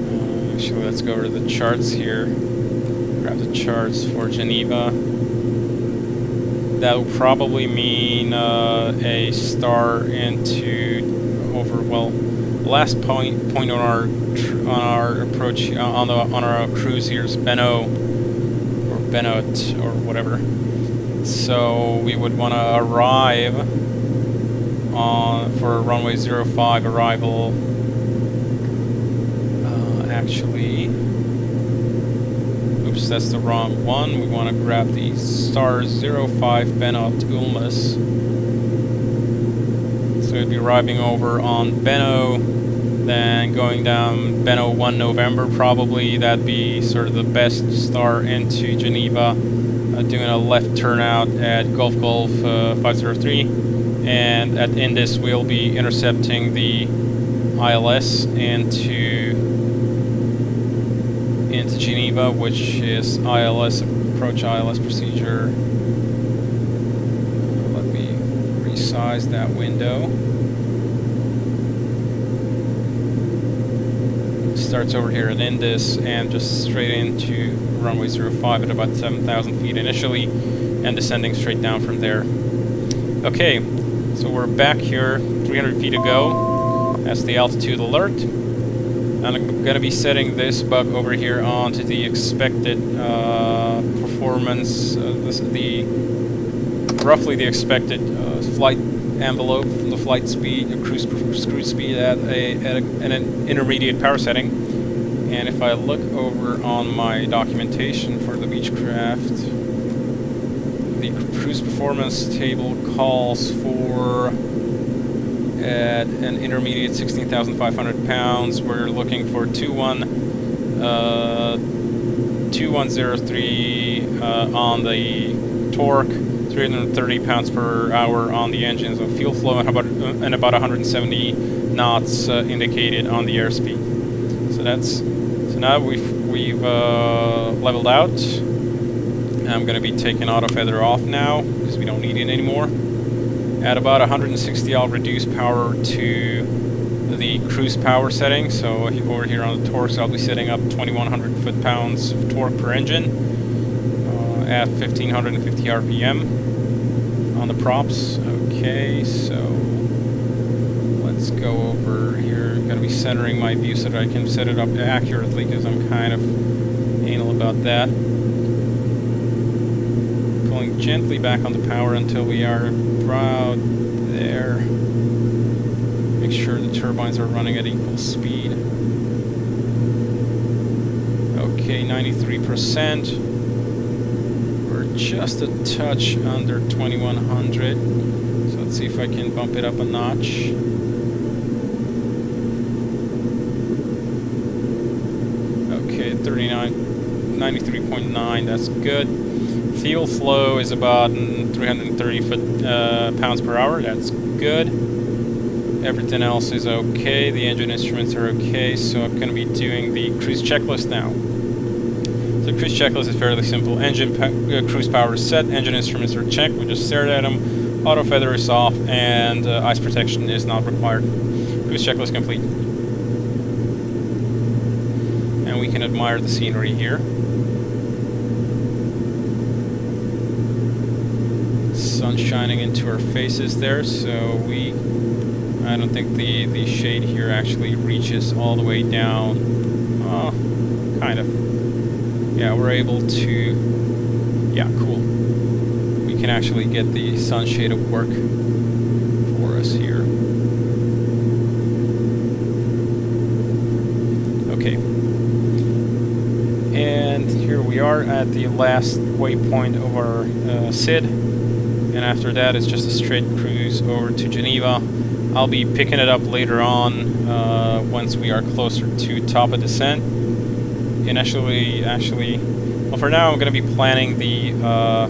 Uh, actually, let's go over to the charts here. Grab the charts for Geneva. That will probably mean uh, a star into over, well, last point point on our on our approach uh, on the on our cruise here is Beno Bennett or whatever. So we would want to arrive for runway 05 arrival. Uh, actually, oops, that's the wrong one. We want to grab the star 05 Bennett Ulmus. So we'd be arriving over on Benno then going down Benno 1 November probably that'd be sort of the best start into Geneva uh, doing a left turnout at Golf Golf uh, 503 and at Indus we'll be intercepting the ILS into into Geneva which is ILS approach ILS procedure let me resize that window starts over here at Indus and just straight into runway 05 at about 7,000 feet initially and descending straight down from there. Okay, so we're back here, 300 feet to go. That's the altitude alert. And I'm going to be setting this bug over here onto the expected uh, performance, uh, this, the roughly the expected uh, flight envelope from the flight speed, cruise, cruise speed at, a, at, a, at an intermediate power setting. And if I look over on my documentation for the Beechcraft, cruise performance table calls for at an intermediate 16,500 pounds. We're looking for 21, uh, 2103 uh, on the torque, 330 pounds per hour on the engines of fuel flow, and about uh, and about 170 knots uh, indicated on the airspeed. So that's so now we've, we've uh, leveled out. I'm going to be taking auto feather off now because we don't need it anymore. At about 160 I'll reduce power to the cruise power setting. So over here on the torque I'll be setting up 2100 foot-pounds of torque per engine uh, at 1550 RPM on the props. Okay, so let's go over here. I'm going to be centering my view so that I can set it up accurately because I'm kind of anal about that. Gently back on the power until we are about there. Make sure the turbines are running at equal speed. Okay, 93%. We're just a touch under 2100. So let's see if I can bump it up a notch. Okay, 39, 93.9, that's good. Fuel flow is about 330 foot uh, pounds per hour, that's good. Everything else is okay, the engine instruments are okay, so I'm going to be doing the cruise checklist now. The cruise checklist is fairly simple. Engine uh, cruise power is set, engine instruments are checked, we just stared at them, auto feather is off, and uh, ice protection is not required. Cruise checklist complete. And we can admire the scenery here. Sun shining into our faces there, so we... I don't think the, the shade here actually reaches all the way down. Oh, kind of. Yeah, we're able to... Yeah, cool. We can actually get the sunshade at work for us here. Okay. And here we are at the last waypoint of our uh, SID. And after that, it's just a straight cruise over to Geneva. I'll be picking it up later on uh, once we are closer to top of descent. Initially, actually, well, for now I'm going to be planning the. Uh,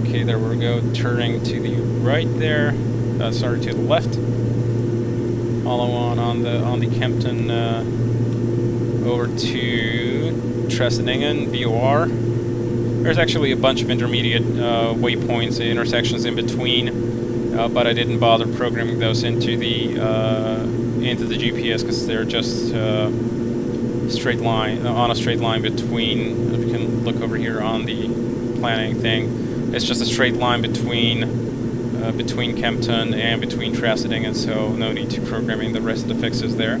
okay, there we go, turning to the right there. Uh, sorry, to the left. Follow on on the on the Kempten uh, over to Trasadingen, VOR. There's actually a bunch of intermediate uh, waypoints, intersections in between, uh, but I didn't bother programming those into the uh, into the GPS because they're just uh, straight line on a straight line between. If you can look over here on the planning thing, it's just a straight line between uh, between Kempten and between Trasadingen, so no need to programming the rest of the fixes there.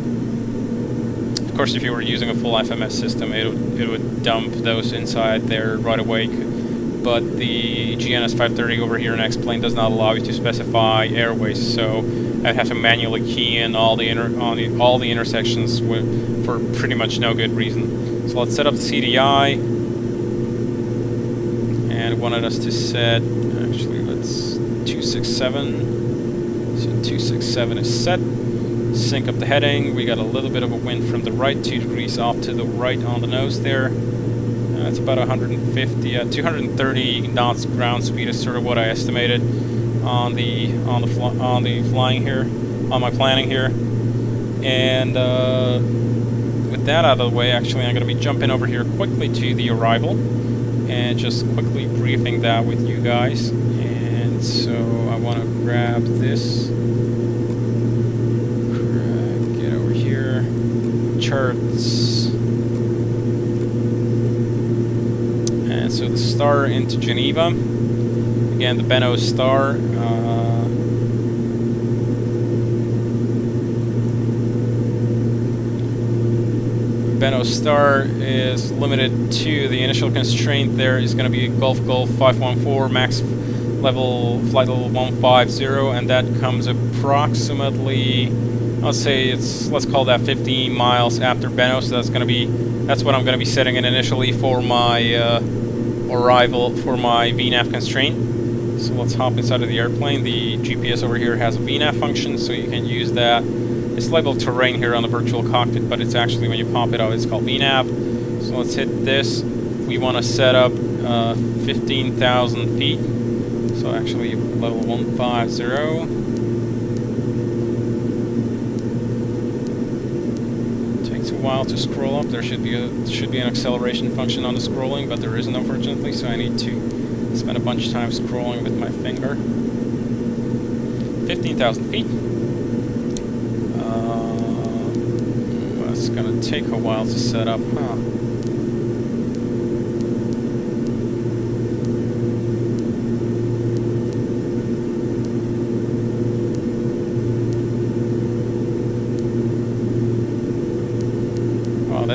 Of course, if you were using a full FMS system, it would, it would dump those inside there right away. But the GNS 530 over here in X-Plane does not allow you to specify airways, so I'd have to manually key in all the, inter all the, all the intersections with, for pretty much no good reason. So let's set up the CDI, and it wanted us to set, actually let's 267. So 267 is set. Sync up the heading. We got a little bit of a wind from the right, 2 degrees off to the right on the nose there. Uh, it's about 150, uh, 230 knots ground speed is sort of what I estimated on the on the on the flying here, on my planning here. And uh, with that out of the way, actually, I'm going to be jumping over here quickly to the arrival and just quickly briefing that with you guys And so I want to grab this. Get over here. Charts. And so the star into Geneva. Again, the Benno star. Uh, Benno star is limited to the initial constraint there is going to be Golf Golf 514 max level flight level 150 and that comes approximately let's say it's let's call that 15 miles after Benno so that's gonna be that's what I'm gonna be setting in initially for my uh, arrival for my VNAV constraint. So let's hop inside of the airplane. The GPS over here has a VNAV function so you can use that. It's labeled terrain here on the virtual cockpit but it's actually when you pop it out it's called VNAV so let's hit this. We want to set up uh, 15,000 feet. So actually level 150. Takes a while to scroll up. There should be a should be an acceleration function on the scrolling, but there isn't unfortunately, so I need to spend a bunch of time scrolling with my finger. 15,000 feet. Uh, it's gonna take a while to set up, huh?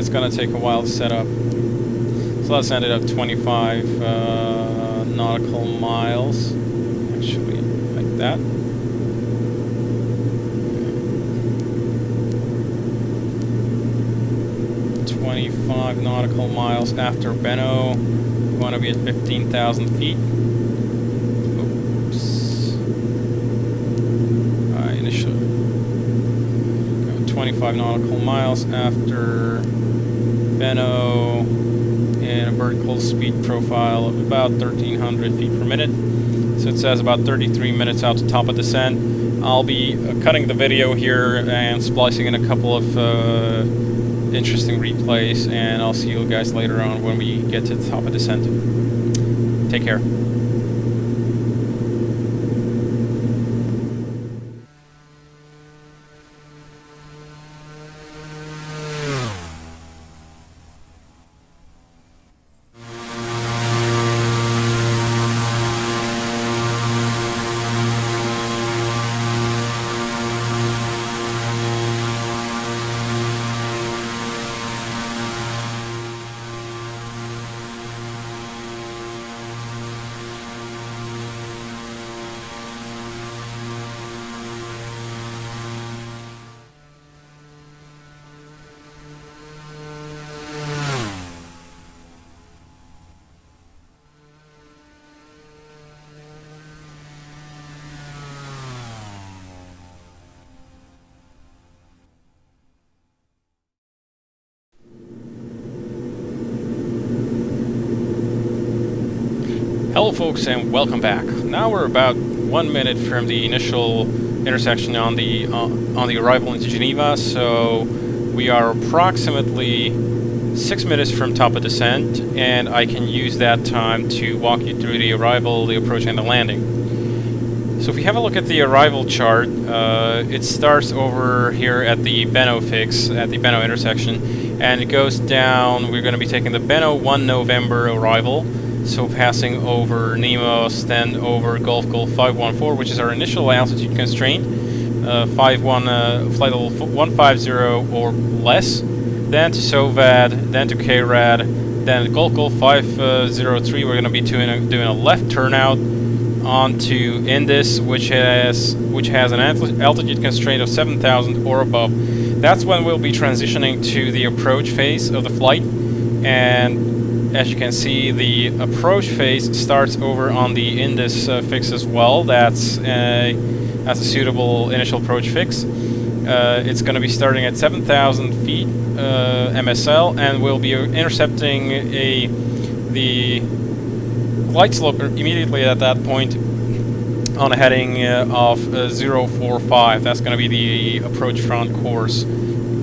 That's going to take a while to set up. So let's end it up 25 uh, nautical miles, actually, like that. Twenty-five nautical miles after Benno. We want to be at fifteen thousand feet. Oops. Uh, initial. 25 nautical miles after Benno and a vertical speed profile of about 1300 feet per minute. So it says about 33 minutes out to top of descent. I'll be cutting the video here and splicing in a couple of uh, interesting replays, and I'll see you guys later on when we get to the top of descent. Take care. Hello folks and welcome back. Now we're about one minute from the initial intersection on the uh, on the arrival into Geneva, so we are approximately six minutes from top of descent, and I can use that time to walk you through the arrival, the approach, and the landing. So if we have a look at the arrival chart, uh, it starts over here at the Benno fix, at the Benno intersection, and it goes down, we're going to be taking the Benno 1 November arrival, so passing over Nemos, then over Golf Golf 514, which is our initial altitude constraint, uh, 51, uh, flight level 150 or less, then to SOVAD, then to KRAD, then Golf Golf 503, we're going to be doing a, doing a left turnout onto Indus, which has which has an altitude constraint of 7,000 or above. That's when we'll be transitioning to the approach phase of the flight, and as you can see, the approach phase starts over on the Indus uh, fix as well. That's uh, that's a suitable initial approach fix. Uh, it's going to be starting at 7,000 feet uh, MSL, and we'll be intercepting a the glide slope immediately at that point on a heading uh, of uh, 045. That's going to be the approach front course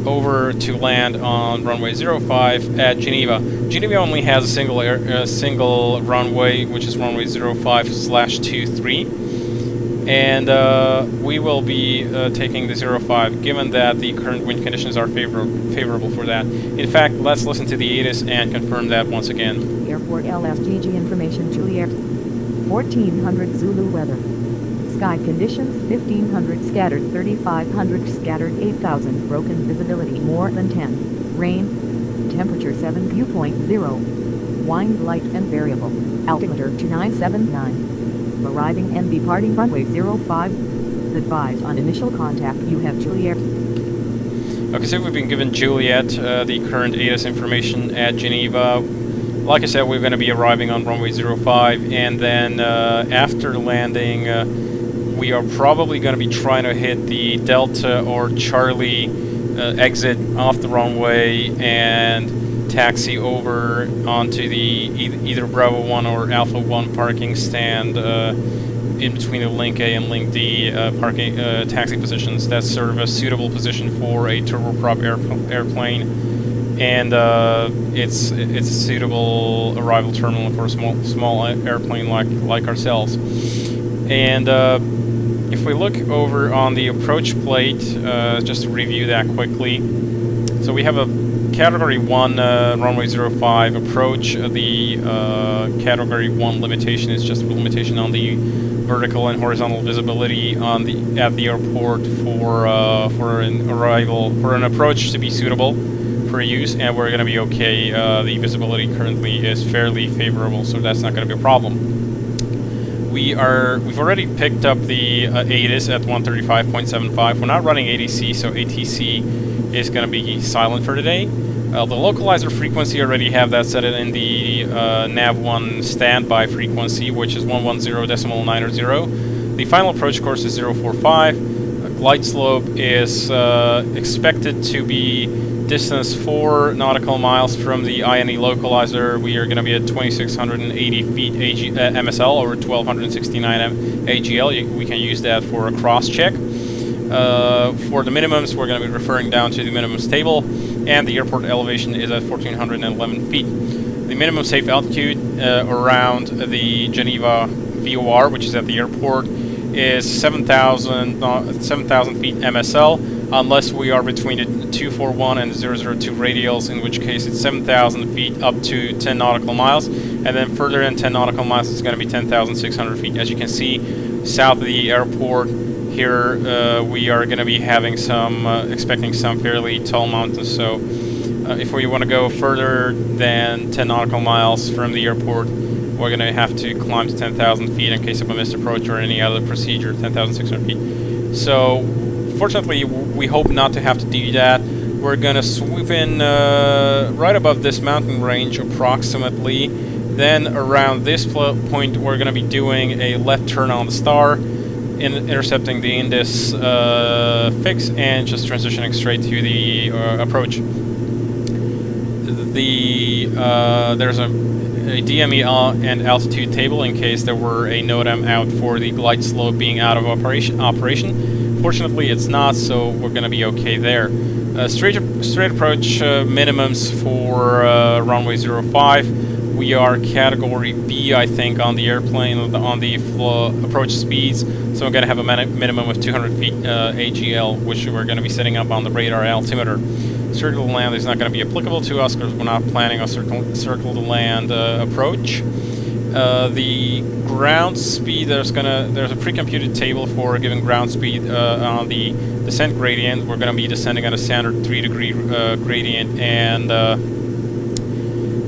over to land on runway 05 at Geneva. Geneva only has a single air, uh, single runway, which is runway 05 slash 23 and uh, we will be uh, taking the 05 given that the current wind conditions are favor favorable for that. In fact, let's listen to the ATIS and confirm that once again. Airport LSGG information Juliet 1400 Zulu weather. Sky conditions 1500 scattered 3500 scattered 8000 broken visibility more than 10 rain temperature 7 dewpoint 0 wind light and variable altimeter 2979 arriving and departing runway 05. Advise on initial contact you have Juliet. Okay, so we've been given Juliet uh, the current ATIS information at Geneva. Like I said, we're going to be arriving on runway 05, and then uh, after landing, uh, we are probably going to be trying to hit the Delta or Charlie uh, exit off the runway and taxi over onto the either Bravo 1 or Alpha 1 parking stand uh, in between the Link A and Link D uh, parking uh, taxi positions. That's sort of a suitable position for a turboprop air, airplane, and uh, it's it's a suitable arrival terminal for a small small airplane like like ourselves. And uh, if we look over on the approach plate, uh, just to review that quickly, so we have a Category 1 uh, runway 05 approach. the Category 1 limitation is just a limitation on the vertical and horizontal visibility on the at the airport for uh, for an arrival for an approach to be suitable for use, and we're going to be okay. Uh, the visibility currently is fairly favorable, so that's not going to be a problem. We are we've already picked up the uh, ATIS at 135.75. We're not running ATC, so ATC is going to be silent for today. Uh, the localizer frequency already have that set in the uh, nav1 standby frequency, which is 110.900. The final approach course is 045. Uh, glide slope is uh, expected to be distance 4 nautical miles from the INE localizer. We are going to be at 2680 feet AG uh, MSL or 1269 M AGL. We can use that for a cross check. Uh, for the minimums, we're going to be referring down to the minimums table and the airport elevation is at 1411 feet. The minimum safe altitude uh, around the Geneva VOR, which is at the airport, is 7,000 uh, 7, feet MSL, unless we are between the 241 and 002 radials, in which case it's 7,000 feet up to 10 nautical miles, and then further than 10 nautical miles it's going to be 10,600 feet. As you can see, south of the airport, here uh, we are going to be having some, uh, expecting some fairly tall mountains, so uh, if we want to go further than 10 nautical miles from the airport, we're going to have to climb to 10,000 feet in case of a missed approach or any other procedure, 10,600 feet. So, fortunately, we hope not to have to do that. We're going to swoop in uh, right above this mountain range approximately. Then around this point, we're going to be doing a left turn on the star in intercepting the Indus uh, fix and just transitioning straight to the uh, approach. The uh, there's a, a DME and altitude table in case there were a NOTAM out for the glide slope being out of operation. operation. Fortunately, it's not, so we're going to be okay there. Uh, straight, straight approach uh, minimums for uh, runway 05. We are category B, I think, on the airplane, on the approach speeds. So we're going to have a minimum of 200 feet uh, AGL, which we're going to be setting up on the radar altimeter. Circle to land is not going to be applicable to us because we're not planning a circle, circle to land uh, approach. Uh, the ground speed, there's gonna there's a pre-computed table for a given ground speed uh, on the descent gradient. We're gonna be descending at a standard three degree uh, gradient, and uh,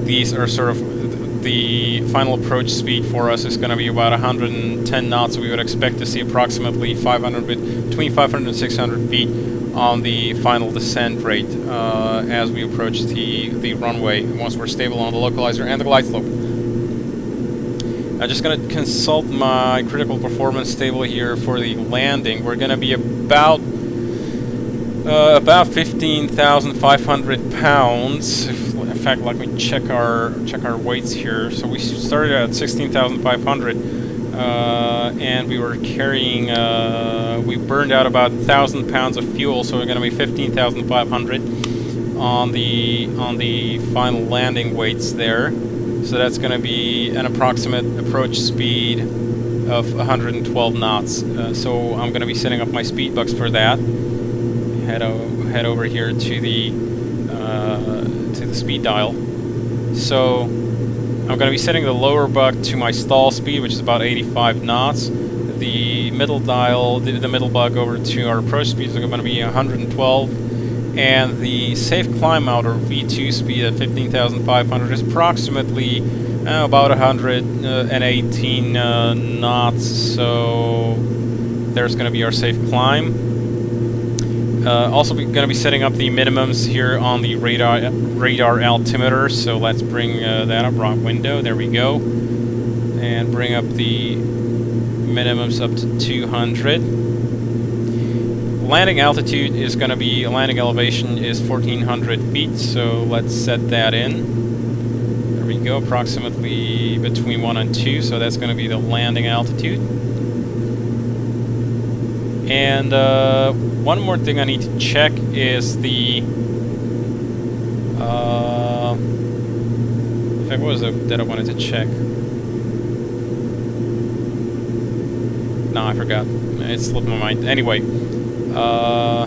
these are sort of the final approach speed for us is going to be about 110 knots. We would expect to see approximately 500 between 500 and 600 feet on the final descent rate uh, as we approach the the runway once we're stable on the localizer and the glide slope. I'm just going to consult my critical performance table here for the landing. We're going to be about uh, about 15,500 pounds. in fact, let me check our check our weights here. So we started at 16,500, uh, and we were carrying. Uh, we burned out about 1,000 pounds of fuel, so we're going to be 15,500 on the on the final landing weights there. So that's going to be an approximate approach speed of 112 knots. Uh, so I'm going to be setting up my speed bugs for that. Head, head over here to the uh, to the speed dial. So I'm going to be setting the lower bug to my stall speed, which is about 85 knots. The middle dial, the, the middle bug over to our approach speed is going to be 112 and the safe climb out or V2 speed at 15,500 is approximately uh, about 118 uh, knots so there's going to be our safe climb. Uh, also going to be setting up the minimums here on the radar radar altimeter so let's bring uh, that up wrong window there we go. And bring up the minimums up to 200 landing altitude is going to be, landing elevation is 1400 feet, so let's set that in. There we go, approximately between 1 and 2, so that's going to be the landing altitude. And uh, one more thing I need to check is the... Uh, in fact, what was it that I wanted to check? No, I forgot. It slipped my mind. Anyway, uh,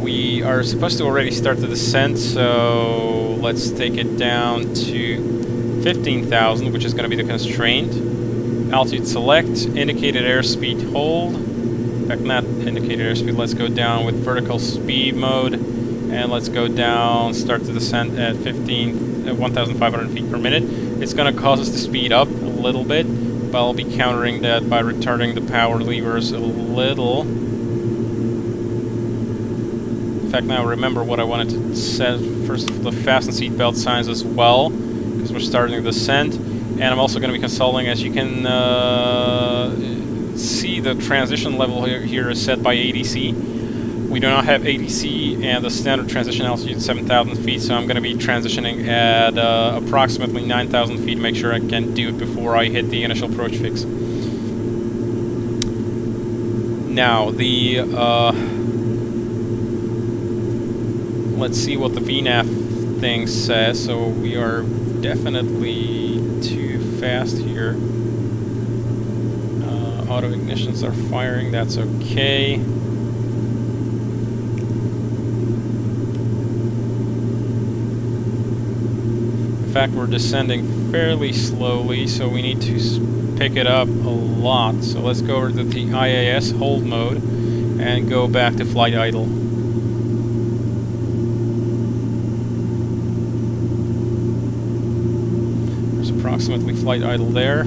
we are supposed to already start the descent, so let's take it down to 15,000, which is going to be the constraint. Altitude select, indicated airspeed hold. In fact, not indicated airspeed, let's go down with vertical speed mode. And let's go down, start the descent at 15, at 1,500 feet per minute. It's going to cause us to speed up a little bit but I'll be countering that by retarding the power levers a little. In fact, now remember what I wanted to set. First, the fasten seatbelt signs as well, because we're starting the descent. And I'm also going to be consulting, as you can uh, see, the transition level here, here is set by ATC. We do not have ATC, and the standard transition altitude is 7,000 feet, so I'm going to be transitioning at uh, approximately 9,000 feet to make sure I can do it before I hit the initial approach fix. Now, the... Uh, let's see what the VNAV thing says. So we are definitely too fast here. Uh, auto ignitions are firing, that's okay. In fact, we're descending fairly slowly, so we need to pick it up a lot. So let's go over to the IAS hold mode and go back to flight idle. There's approximately flight idle there.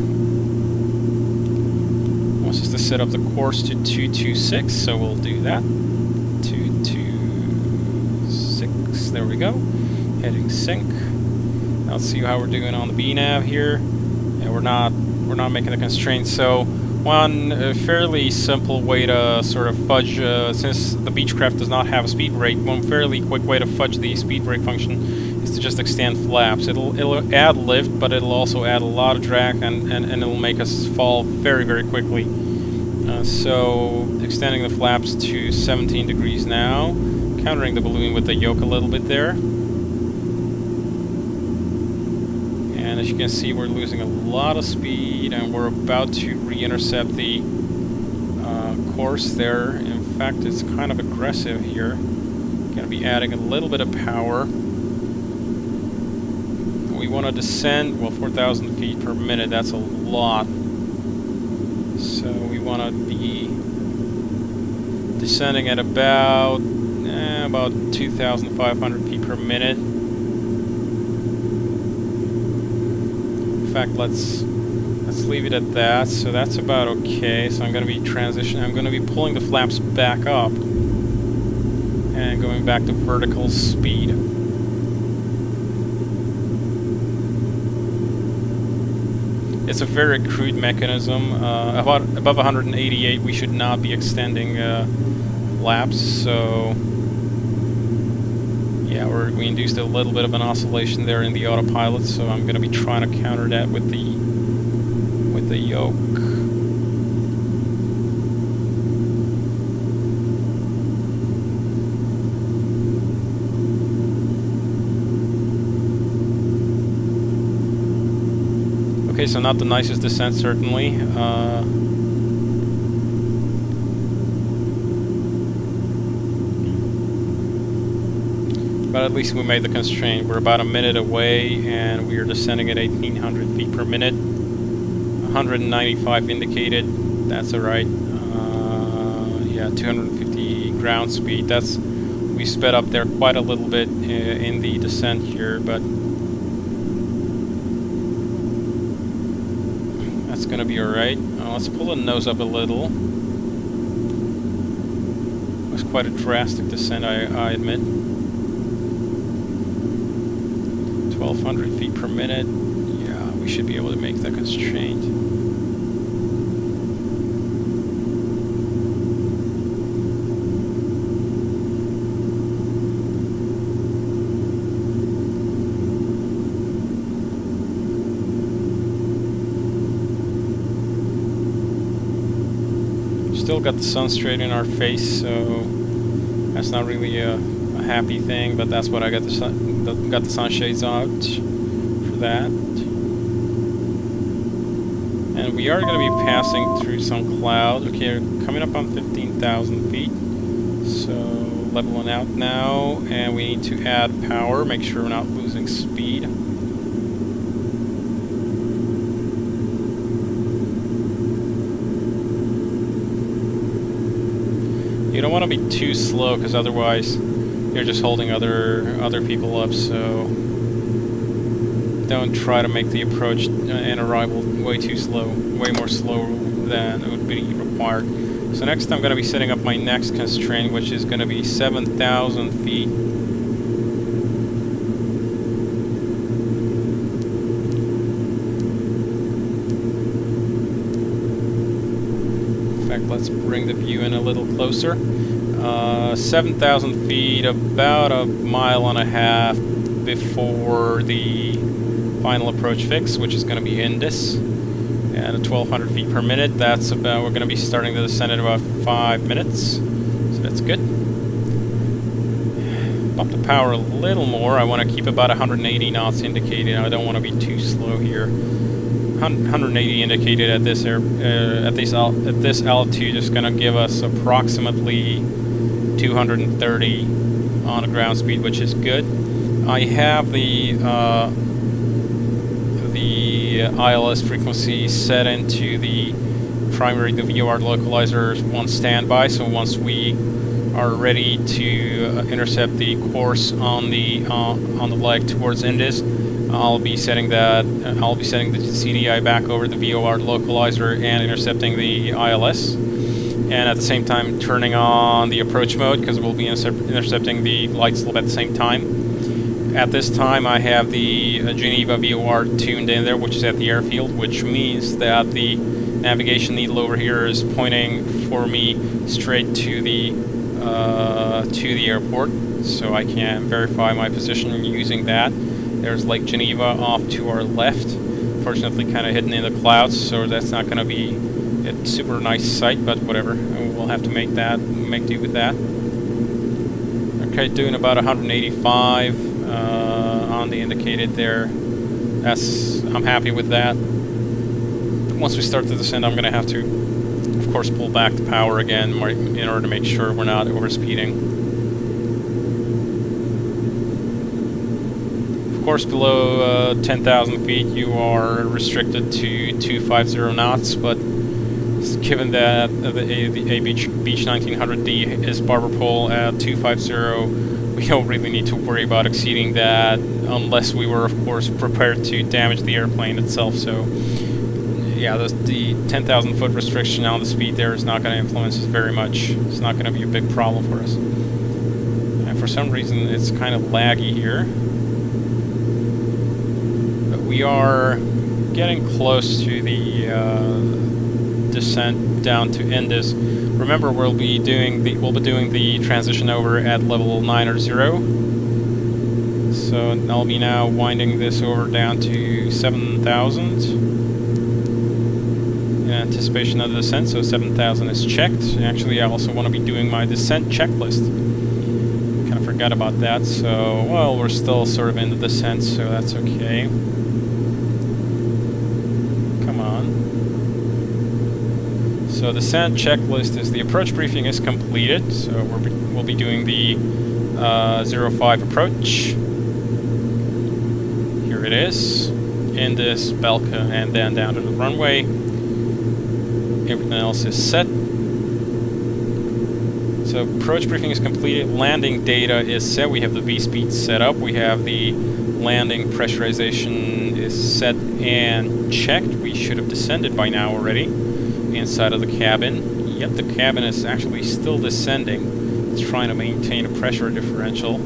Wants us to set up the course to 226, so we'll do that. 226, there we go. Heading sync. Let's see how we're doing on the VNAV here. And we're not we're not making the constraints. So one fairly simple way to sort of fudge, uh, since the Beechcraft does not have a speed brake, one fairly quick way to fudge the speed brake function is to just extend flaps. It'll it'll add lift, but it'll also add a lot of drag, and and, and it'll make us fall very very quickly. Uh, so extending the flaps to 17 degrees now, countering the balloon with the yoke a little bit there. And as you can see, we're losing a lot of speed, and we're about to re-intercept the uh, course there. In fact, it's kind of aggressive here. Going to be adding a little bit of power. We want to descend, well, 4,000 feet per minute, that's a lot. So we want to be descending at about eh, about 2,500 feet per minute. In fact, let's let's leave it at that. So that's about okay. So I'm going to be transitioning. I'm going to be pulling the flaps back up and going back to vertical speed. It's a very crude mechanism. Uh, about above 188, we should not be extending uh, laps. So we induced a little bit of an oscillation there in the autopilot. So I'm going to be trying to counter that with the with the yoke. Okay, so not the nicest descent, certainly. Uh, but at least we made the constraint. We're about a minute away, and we are descending at 1,800 feet per minute. 195 indicated. That's alright. Uh, yeah, 250 ground speed. That's we sped up there quite a little bit uh, in the descent here, but that's gonna be alright. Uh, let's pull the nose up a little. It was quite a drastic descent, I, I admit. 1200 feet per minute. Yeah, we should be able to make that constraint. still got the sun straight in our face, so that's not really a happy thing, but that's what I got the sun, got the sunshades out for that. And we are going to be passing through some clouds. Okay, coming up on 15,000 feet. So leveling out now, and we need to add power, make sure we're not losing speed. You don't want to be too slow because otherwise you're just holding other other people up. So don't try to make the approach uh, and arrival way too slow, way more slow than it would be required. So next I'm going to be setting up my next constraint, which is going to be 7,000 feet. In fact, let's bring the view in a little closer. Uh, 7,000 feet, about a mile and a half before the final approach fix, which is going to be Indus, and 1,200 feet per minute. That's about, we're going to be starting the descent in about five minutes, so that's good. Bump the power a little more. I want to keep about 180 knots indicated. I don't want to be too slow here. 180 indicated at this air, uh, at this at this altitude is going to give us approximately 230 on a ground speed, which is good. I have the uh, the ILS frequency set into the primary the VOR localizer on standby. So once we are ready to uh, intercept the course on the uh, on the leg towards Indus, I'll be setting that. I'll be setting the CDI back over the VOR localizer and intercepting the ILS and at the same time turning on the approach mode because we'll be intercepting the lights glide slope at the same time. At this time I have the Geneva VOR tuned in there which is at the airfield which means that the navigation needle over here is pointing for me straight to the uh, to the airport so I can verify my position using that. There's Lake Geneva off to our left, fortunately kind of hidden in the clouds so that's not going to be super nice sight, but whatever. We'll have to make that, make do with that. Okay, doing about 185 uh, on the indicated there. That's I'm happy with that. But once we start to descend, I'm going to have to, of course, pull back the power again in order to make sure we're not overspeeding. Of course, below uh, 10,000 feet, you are restricted to 250 knots, but given that the, the A Beech, Beech 1900D is barber pole at 250, we don't really need to worry about exceeding that unless we were, of course, prepared to damage the airplane itself. So, yeah, the, the 10,000 foot restriction on the speed there is not going to influence us very much. It's not going to be a big problem for us. And for some reason, it's kind of laggy here. But we are getting close to the uh, descent down to Indus. Remember, we'll be doing the we'll be doing the transition over at level nine or zero. So I'll be now winding this over down to 7,000 in anticipation of the descent. So 7,000 is checked. Actually, I also want to be doing my descent checklist. Kind of forgot about that. So well, we're still sort of in the descent, so that's okay. So the descent checklist is the approach briefing is completed, so we will be doing the uh, 05 approach. Here it is, in this Belka and then down to the runway. Everything else is set. So approach briefing is completed, landing data is set, we have the V-speed set up, we have the landing pressurization is set and checked. We should have descended by now already inside of the cabin. Yep, the cabin is actually still descending. It's trying to maintain a pressure differential.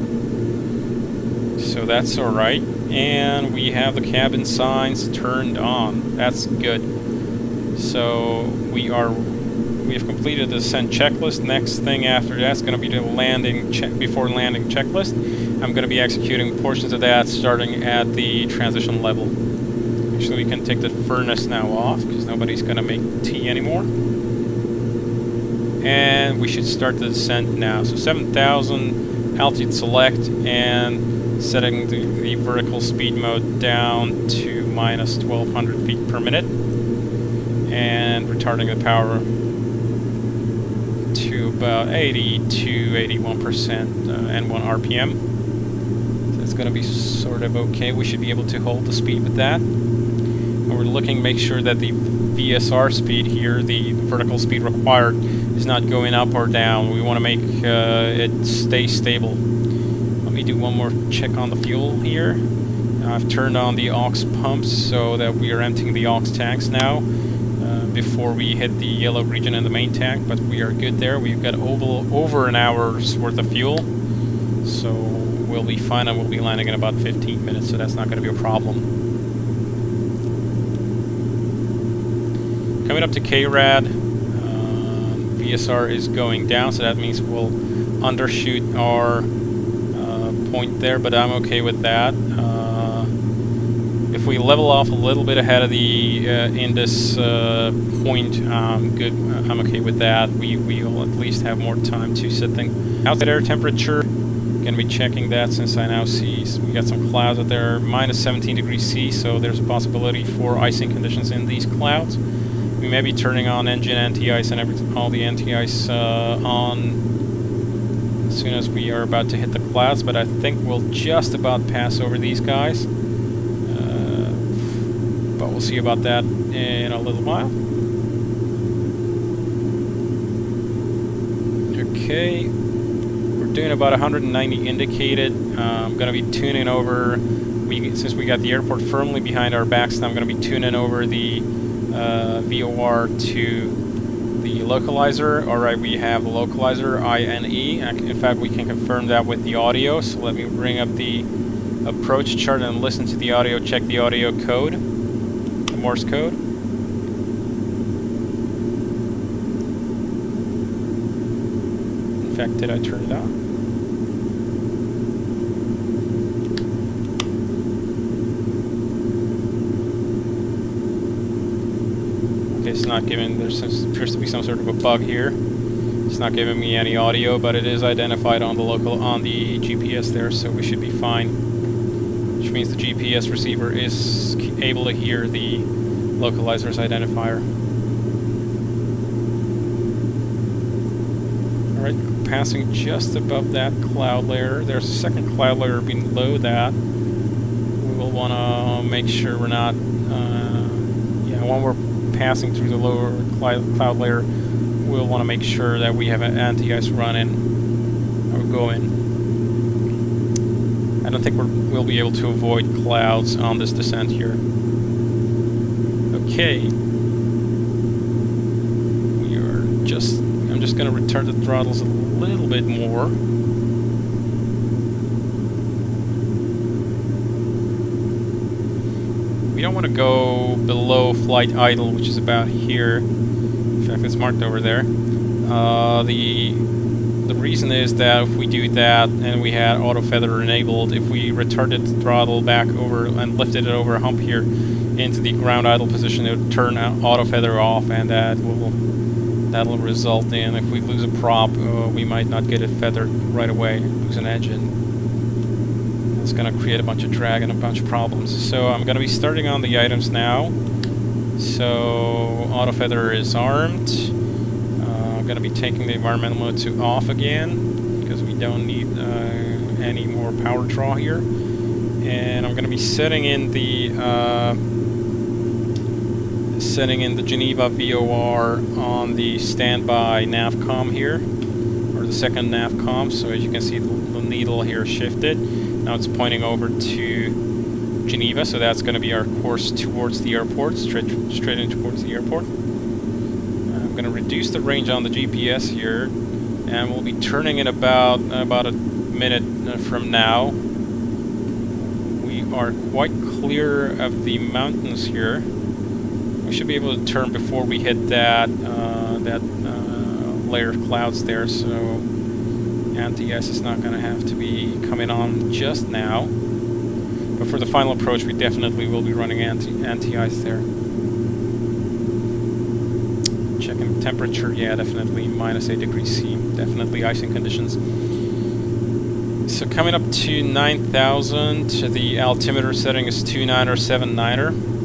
So that's alright. And we have the cabin signs turned on. That's good. So we are we have completed the descent checklist. Next thing after that's going to be the landing check before landing checklist. I'm going to be executing portions of that starting at the transition level. Actually, we can take the furnace now off nobody's to make tea anymore. And we should start the descent now. So 7,000, altitude select, and setting the, the, vertical speed mode down to minus 1,200 feet per minute. And retarding the power to about 80 to 81% uh, N1 RPM. So it's going to be sort of okay. We should be able to hold the speed with that we're looking make sure that the VSR speed here, the vertical speed required, is not going up or down. We want to make uh, it stay stable. Let me do one more check on the fuel here. I've turned on the aux pumps so that we are emptying the aux tanks now uh, before we hit the yellow region in the main tank, but we are good there. We've got over, over an hour's worth of fuel, so we'll be fine and we'll be landing in about 15 minutes, so that's not going to be a problem. Coming up to KRAD, uh, VSR is going down, so that means we'll undershoot our uh, point there, but I'm okay with that. Uh, if we level off a little bit ahead of the uh, Indus uh, point, good. I'm okay with that. We We will at least have more time to set things. Outside air temperature, gonna be checking that since I now see we got some clouds out there, minus 17 degrees C, so there's a possibility for icing conditions in these clouds. We may be turning on engine anti-ice and everything, all the anti-ice uh, on as soon as we are about to hit the clouds, but I think we'll just about pass over these guys. Uh, but we'll see about that in a little while. Okay, we're doing about 190 indicated. Uh, I'm going to be tuning over, we, since we got the airport firmly behind our backs, I'm going to be tuning over the uh, VOR to the localizer. Alright, we have localizer, INE. In fact, we can confirm that with the audio. So let me bring up the approach chart and listen to the audio, check the audio code, the Morse code. In fact, did I turn it on? Not giving. There appears to be some sort of a bug here. It's not giving me any audio, but it is identified on the local on the GPS there, so we should be fine. Which means the GPS receiver is able to hear the localizer's identifier. Alright, passing just above that cloud layer. There's a second cloud layer below that. We will want to make sure we're not... Uh, yeah, when we're passing through the lower cloud layer, we'll want to make sure that we have an anti-ice running or going. I don't think we will be able to avoid clouds on this descent here. Okay. We are just... I'm just going to return the throttles a little bit more. We don't want to go below flight idle, which is about here In fact, it's marked over there. Uh, the the reason is that if we do that and we had auto feather enabled, if we retarded the throttle back over and lifted it over a hump here into the ground idle position, it would turn auto feather off, and that will that'll result in if we lose a prop, uh, we might not get it feathered right away, lose an engine. Going to create a bunch of drag and a bunch of problems. So I'm going to be starting on the items now. So auto feather is armed. Uh, I'm going to be taking the environmental mode to off again because we don't need uh, any more power draw here. And I'm going to be setting in the uh, setting in the Geneva VOR on the standby navcom here, or the second navcom. So as you can see, the, the needle here shifted. Now it's pointing over to Geneva, so that's going to be our course towards the airport, straight, straight in towards the airport. I'm going to reduce the range on the GPS here, and we'll be turning in about, about a minute uh, from now. We are quite clear of the mountains here. We should be able to turn before we hit that, uh, that uh, layer of clouds there, so anti-ice is not going to have to be coming on just now. But for the final approach, we definitely will be running anti anti-ice there. Checking temperature, yeah, definitely minus 8 degrees C, definitely icing conditions. So coming up to 9,000, the altimeter setting is 29 or 79er.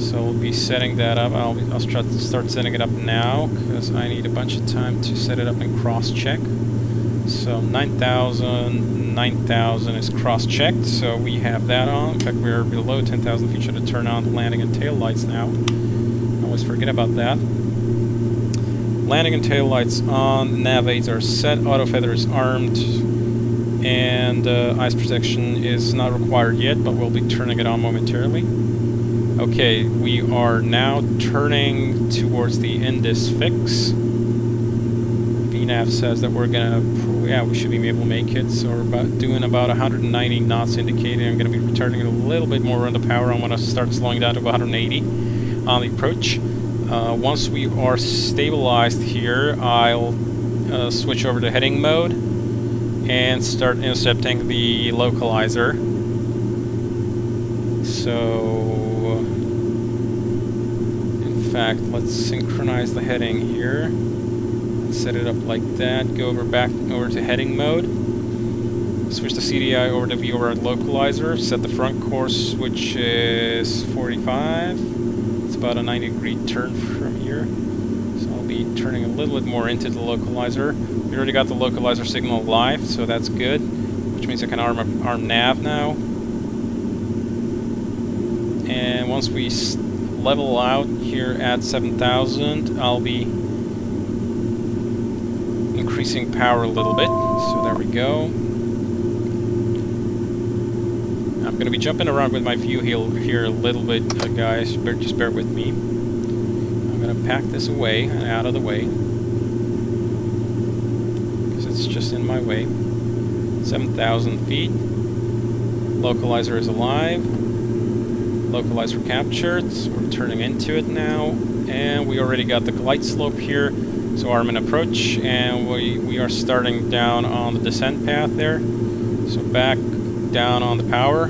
So we'll be setting that up. I'll, I'll start, start setting it up now because I need a bunch of time to set it up and cross-check. So 9,000, 9,000 is cross-checked, so we have that on. In fact, we're below 10,000 feet, should turn on the landing and tail lights now. I always forget about that. Landing and tail lights on, nav aids are set, auto feather is armed, and uh, ice protection is not required yet, but we'll be turning it on momentarily. Okay, we are now turning towards the Indus fix. VNAV says that we're gonna yeah, we should be able to make it. So we're about doing about 190 knots indicating. I'm going to be returning a little bit more on the power. I want to start slowing down to 180 on the approach. Uh, once we are stabilized here, I'll uh, switch over to heading mode and start intercepting the localizer. So, in fact, let's synchronize the heading here set it up like that, go over back over to heading mode, switch the CDI over to VOR localizer, set the front course which is 45, it's about a 90 degree turn from here, so I'll be turning a little bit more into the localizer. We already got the localizer signal live, so that's good, which means I can arm, arm nav now. And once we level out here at 7,000, I'll be increasing power a little bit. So there we go. I'm going to be jumping around with my view here a little bit, uh, guys. Bear, just bear with me. I'm going to pack this away and out of the way. Because it's just in my way. 7,000 feet. Localizer is alive. Localizer captured. So we're turning into it now. And we already got the glide slope here. So arm and approach, and we, we are starting down on the descent path there. So back down on the power.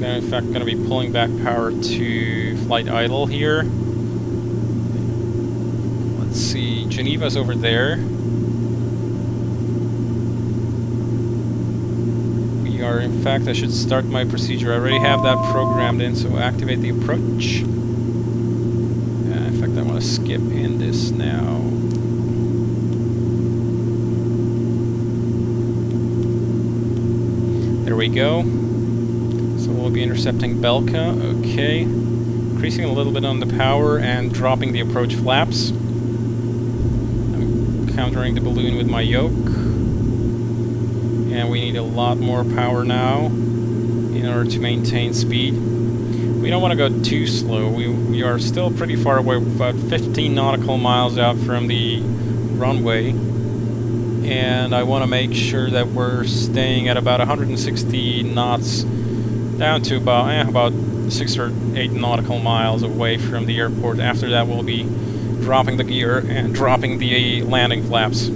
Going in fact going to be pulling back power to flight idle here. Let's see, Geneva's over there. We are, in fact, I should start my procedure. I already have that programmed in, so activate the approach. Uh, in fact, I want to skip in this now. There we go. So we'll be intercepting Belka. Okay. Increasing a little bit on the power and dropping the approach flaps. I'm countering the balloon with my yoke. And we need a lot more power now in order to maintain speed. We don't want to go too slow. We, we are still pretty far away, about 15 nautical miles out from the runway and I want to make sure that we're staying at about 160 knots down to about eh, about six or eight nautical miles away from the airport. After that, we'll be dropping the gear and dropping the landing flaps.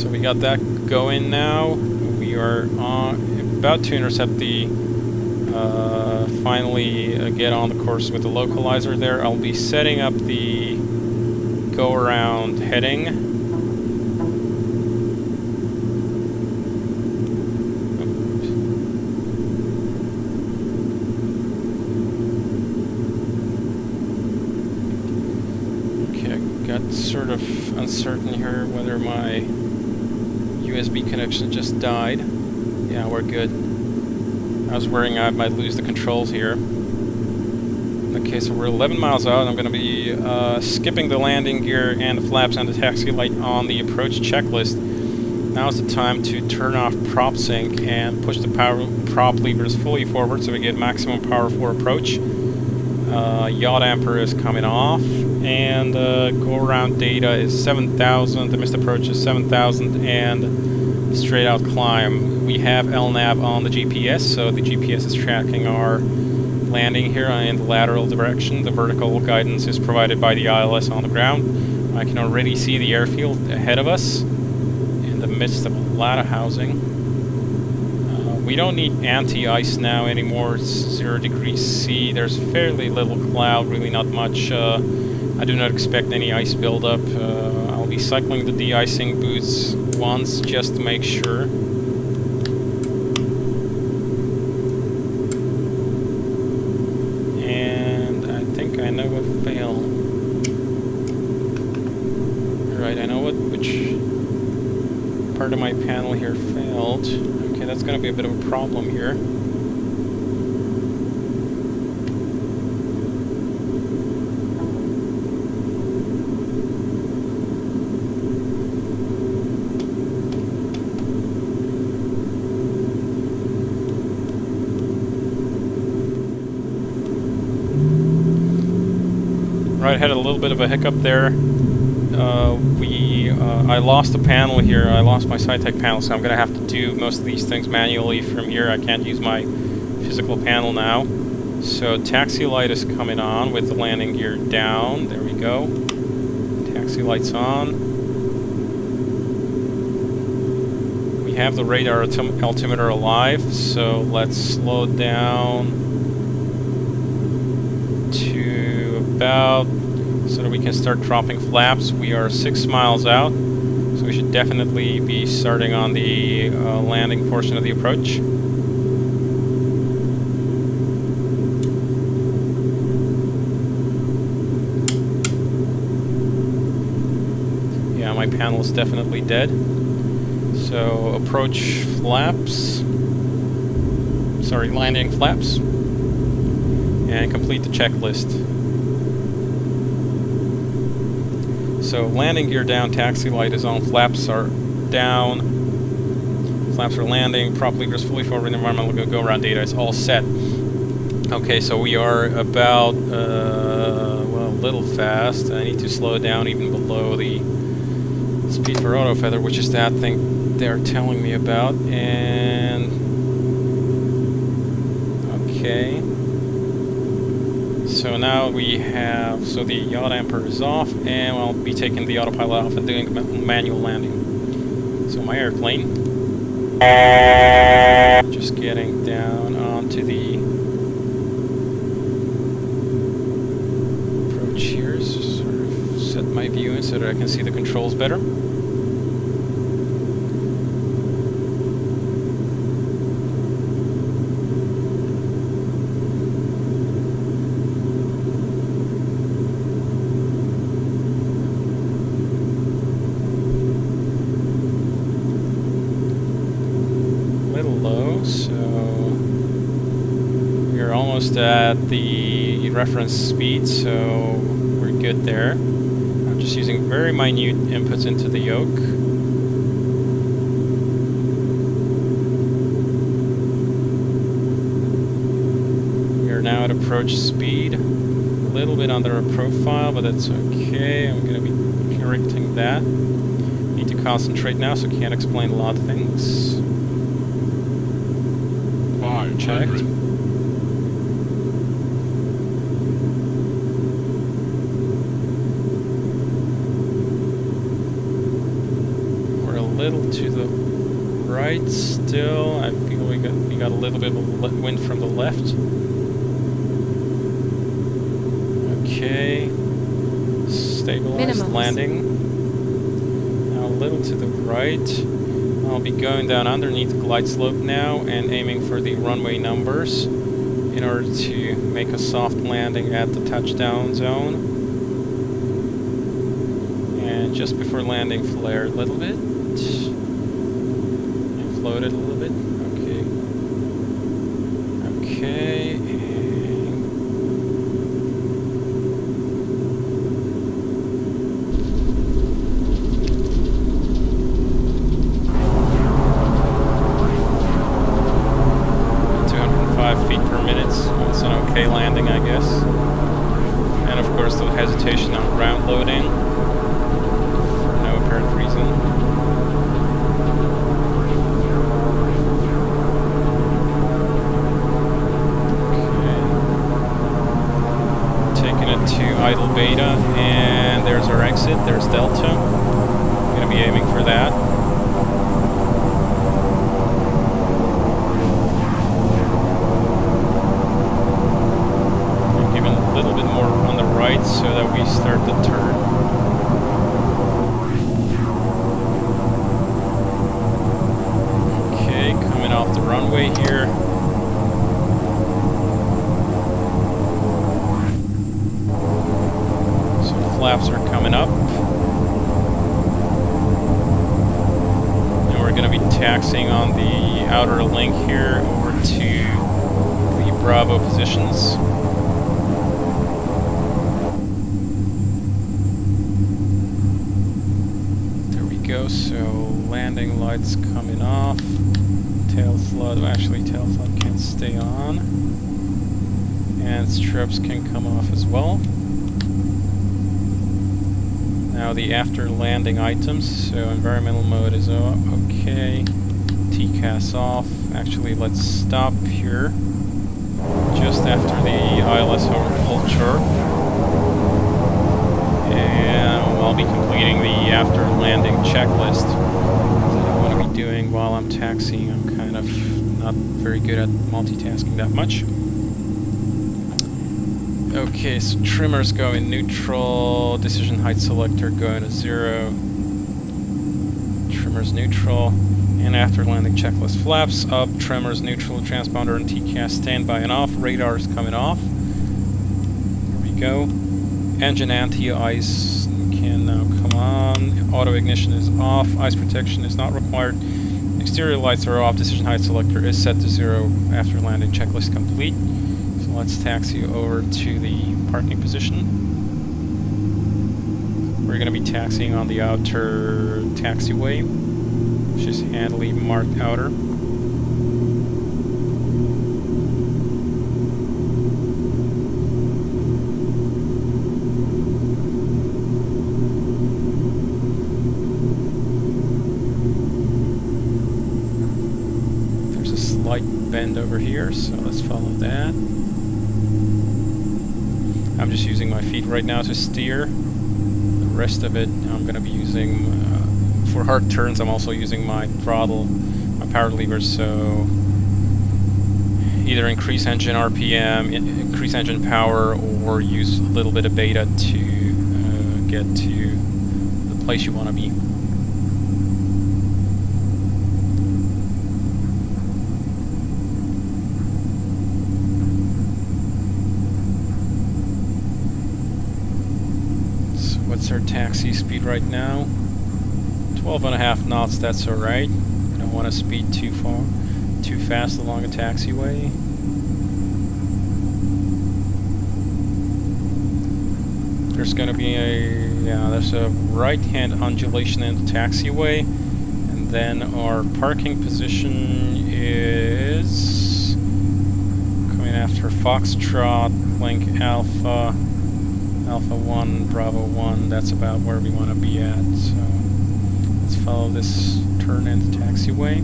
So we got that going now. We are on, about to intercept the uh, finally uh, get on the course with the localizer there. I'll be setting up the go around heading. Okay, I got sort of uncertain here whether my USB connection just died. Yeah, we're good. I was worrying I might lose the controls here. Okay, so we're 11 miles out. I'm going to be uh, skipping the landing gear and the flaps and the taxi light on the approach checklist. Now is the time to turn off prop sync and push the power prop levers fully forward so we get maximum power for approach. Uh, yaw damper is coming off, and uh, go around data is 7,000. The missed approach is 7,000, and straight out climb. We have LNAV on the GPS, so the GPS is tracking our landing here in the lateral direction. The vertical guidance is provided by the ILS on the ground. I can already see the airfield ahead of us in the midst of a lot of housing. Uh, we don't need anti-ice now anymore. It's 0 degrees C. There's fairly little cloud, really not much. Uh, I do not expect any ice buildup. Uh, I'll be cycling the de-icing boots once just to make sure. part of my panel here failed. Okay, that's going to be a bit of a problem here. Right, had a little bit of a hiccup there. Uh, we uh, I lost the panel here. I lost my Saitek panel, so I'm going to have do most of these things manually from here. I can't use my physical panel now. So taxi light is coming on with the landing gear down. There we go. Taxi light's on. We have the radar altimeter alive, so let's slow down to about so that we can start dropping flaps. We are six miles out, definitely be starting on the uh, landing portion of the approach. Yeah, my panel is definitely dead. So approach flaps, sorry, landing flaps, and complete the checklist. So landing gear down, taxi light is on, flaps are down, flaps are landing, prop levers fully forward, environmental go around data is all set. Okay, so we are about, uh, well, a little fast. I need to slow down even below the speed for auto feather, which is that thing they're telling me about. And, okay. Now we have, so the yaw damper is off, and I'll be taking the autopilot off and doing manual landing. So my airplane Just getting down onto the approach here, sort of set my view in so that I can see the controls better. At the reference speed, so we're good there. I'm just using very minute inputs into the yoke. We are now at approach speed, a little bit under our profile, but that's okay. I'm going to be correcting that. Need to concentrate now, so can't explain a lot of things. Checked. little to the right still. I feel we got we got a little bit of wind from the left. Okay. Stabilized Minimums. Landing. Now a little to the right. I'll be going down underneath the glide slope now and aiming for the runway numbers in order to make a soft landing at the touchdown zone. And just before landing, flare a little bit and float it a little bit. Okay. Okay. Two hundred five feet per minute. That's an okay landing, I guess. And of course, the hesitation on ground loading for no apparent reason. idle beta, and there's our exit, there's delta. I'm going to be aiming for that. Give a little bit more on the right so that we start the turn. To on the outer link here over to the Bravo positions. There we go, so landing lights coming off. Tail flood, actually tail flood can stay on. And strips can come off as well. Now the after landing items, so environmental mode is okay, TCAS off. Actually, let's stop here just after the ILS Ultra. And I'll be completing the after landing checklist I want to be doing while I'm taxiing. I'm kind of not very good at multitasking that much. Okay, so trimmers going neutral, decision height selector going to zero, trimmers neutral, and after landing checklist flaps up, trimmers neutral, transponder and TCAS standby and off, radar is coming off. Here we go. Engine anti-ice can now come on, auto ignition is off, ice protection is not required, exterior lights are off, decision height selector is set to zero after landing checklist complete. So let's taxi over to the parking position. We're going to be taxiing on the outer taxiway, is handily marked outer. There's a slight bend over here, so let's follow that. I'm just using my feet right now to steer. The rest of it I'm going to be using, uh, for hard turns I'm also using my throttle my power levers. So either increase engine RPM, increase engine power, or use a little bit of beta to uh, get to the place you want to be. So what's our taxi speed right now? 12 and a half knots, that's alright. I don't want to speed too far too fast along a taxiway. There's going to be a yeah, there's a right-hand undulation in the taxiway, and then our parking position is coming after Foxtrot, Link Alpha, Alpha One, Bravo One. That's about where we want to be at. So let's follow this turn into taxiway.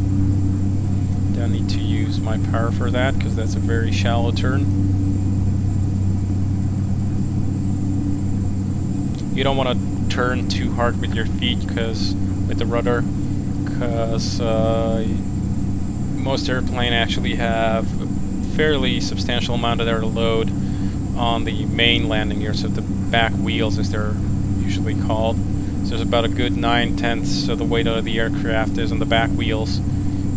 Don't need to use my power for that because that's a very shallow turn. You don't want to turn too hard with your feet because with the rudder because uh, most airplane actually have a fairly substantial amount of their load on the main landing gear, so the back wheels as they're usually called. There's about a good 9 tenths of the weight of the aircraft is on the back wheels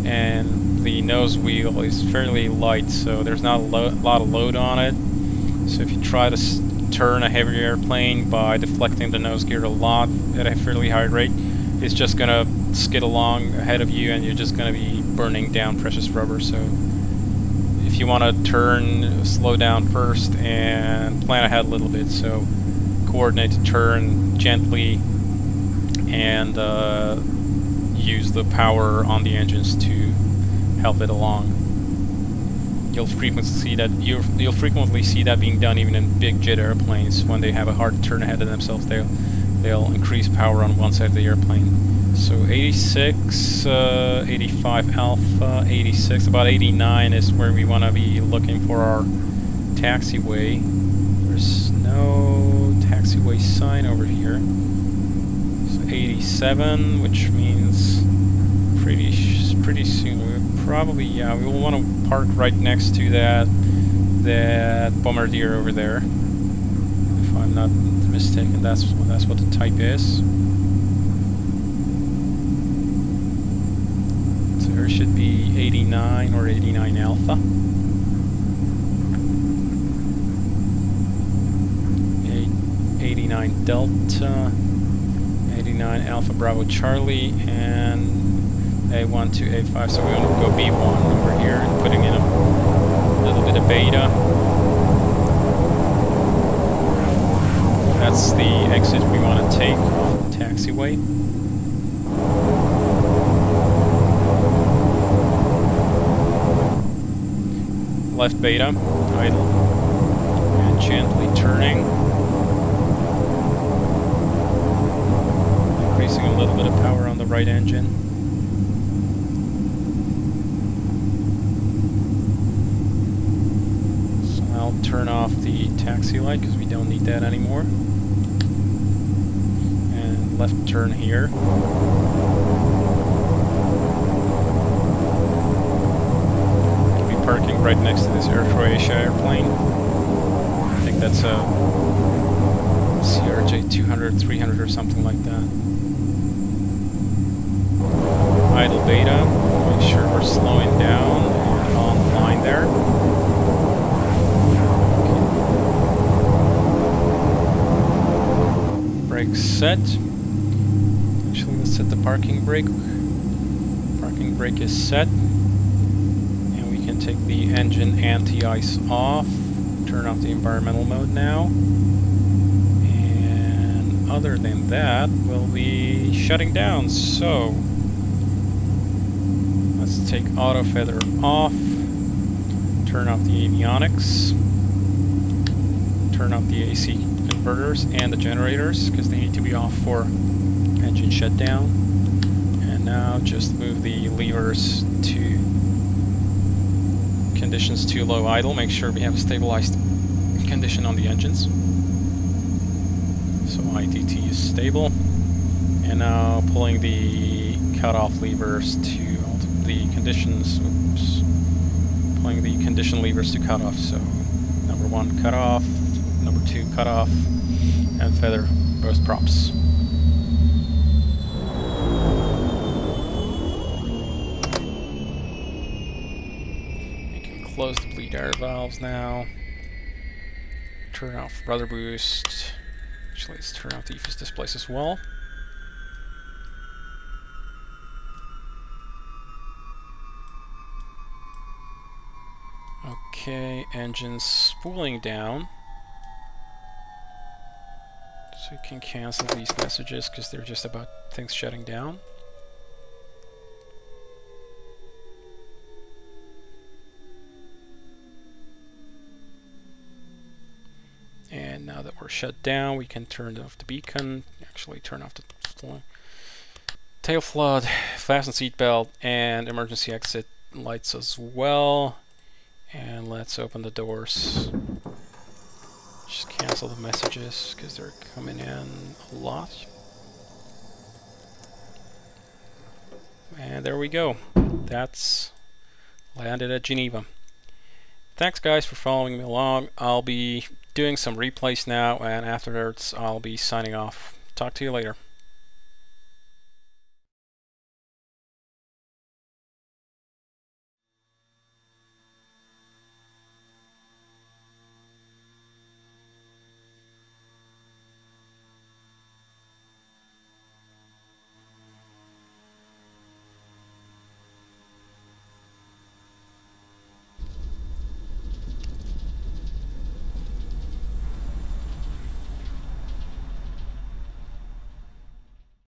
and the nose wheel is fairly light, so there's not a lo lot of load on it. So if you try to turn a heavy airplane by deflecting the nose gear a lot at a fairly high rate, it's just going to skid along ahead of you and you're just going to be burning down precious rubber. So if you want to turn, slow down first and plan ahead a little bit. So coordinate to turn gently and uh, use the power on the engines to help it along. You'll frequently see that you'll, you'll frequently see that being done even in big jet airplanes when they have a hard turn ahead of themselves. They'll they'll increase power on one side of the airplane. So 86, uh, 85 alpha, 86, about 89 is where we want to be looking for our taxiway. There's no taxiway sign over here. So 87, which means pretty pretty soon. We probably yeah we will want to park right next to that that bombardier over there. If I'm not mistaken, that's that's what the type is. So there should be 89 or 89 alpha. 89 Delta, 89 Alpha Bravo Charlie, and a1 to A5, so we want to go B1 over here and putting in a little bit of beta. That's the exit we want to take off the taxiway. Left beta, idle, and gently turning. Increasing a little bit of power on the right engine. So I'll turn off the taxi light because we don't need that anymore. And left turn here. Be parking right next to this Air Croatia airplane. I think that's a CRJ 200, 300 or something like that. Idle beta, make sure we're slowing down and on line there. brake set. Actually, let's set the parking brake. Parking brake is set. And we can take the engine anti-ice off. Turn off the environmental mode now. And other than that, we'll be shutting down. So, take auto feather off. Turn off the avionics. Turn off the AC inverters and the generators because they need to be off for engine shutdown. And now just move the levers to conditions to low idle. Make sure we have a stabilized condition on the engines. So ITT is stable. And now pulling the cutoff levers to the conditions. Oops. Pulling the condition levers to cut off. So number one, cut off. Number two, cut off. And feather both props. We can close the bleed air valves now. Turn off rudder boost. Actually, let's turn off the EFIS displays as well. Engine spooling down. So you can cancel these messages because they're just about things shutting down. And now that we're shut down, we can turn off the beacon, actually turn off the tail flood, fasten seatbelt, and emergency exit lights as well. And let's open the doors. Just cancel the messages because they're coming in a lot. And there we go. That's landed at Geneva. Thanks guys for following me along. I'll be doing some replays now and afterwards I'll be signing off. Talk to you later.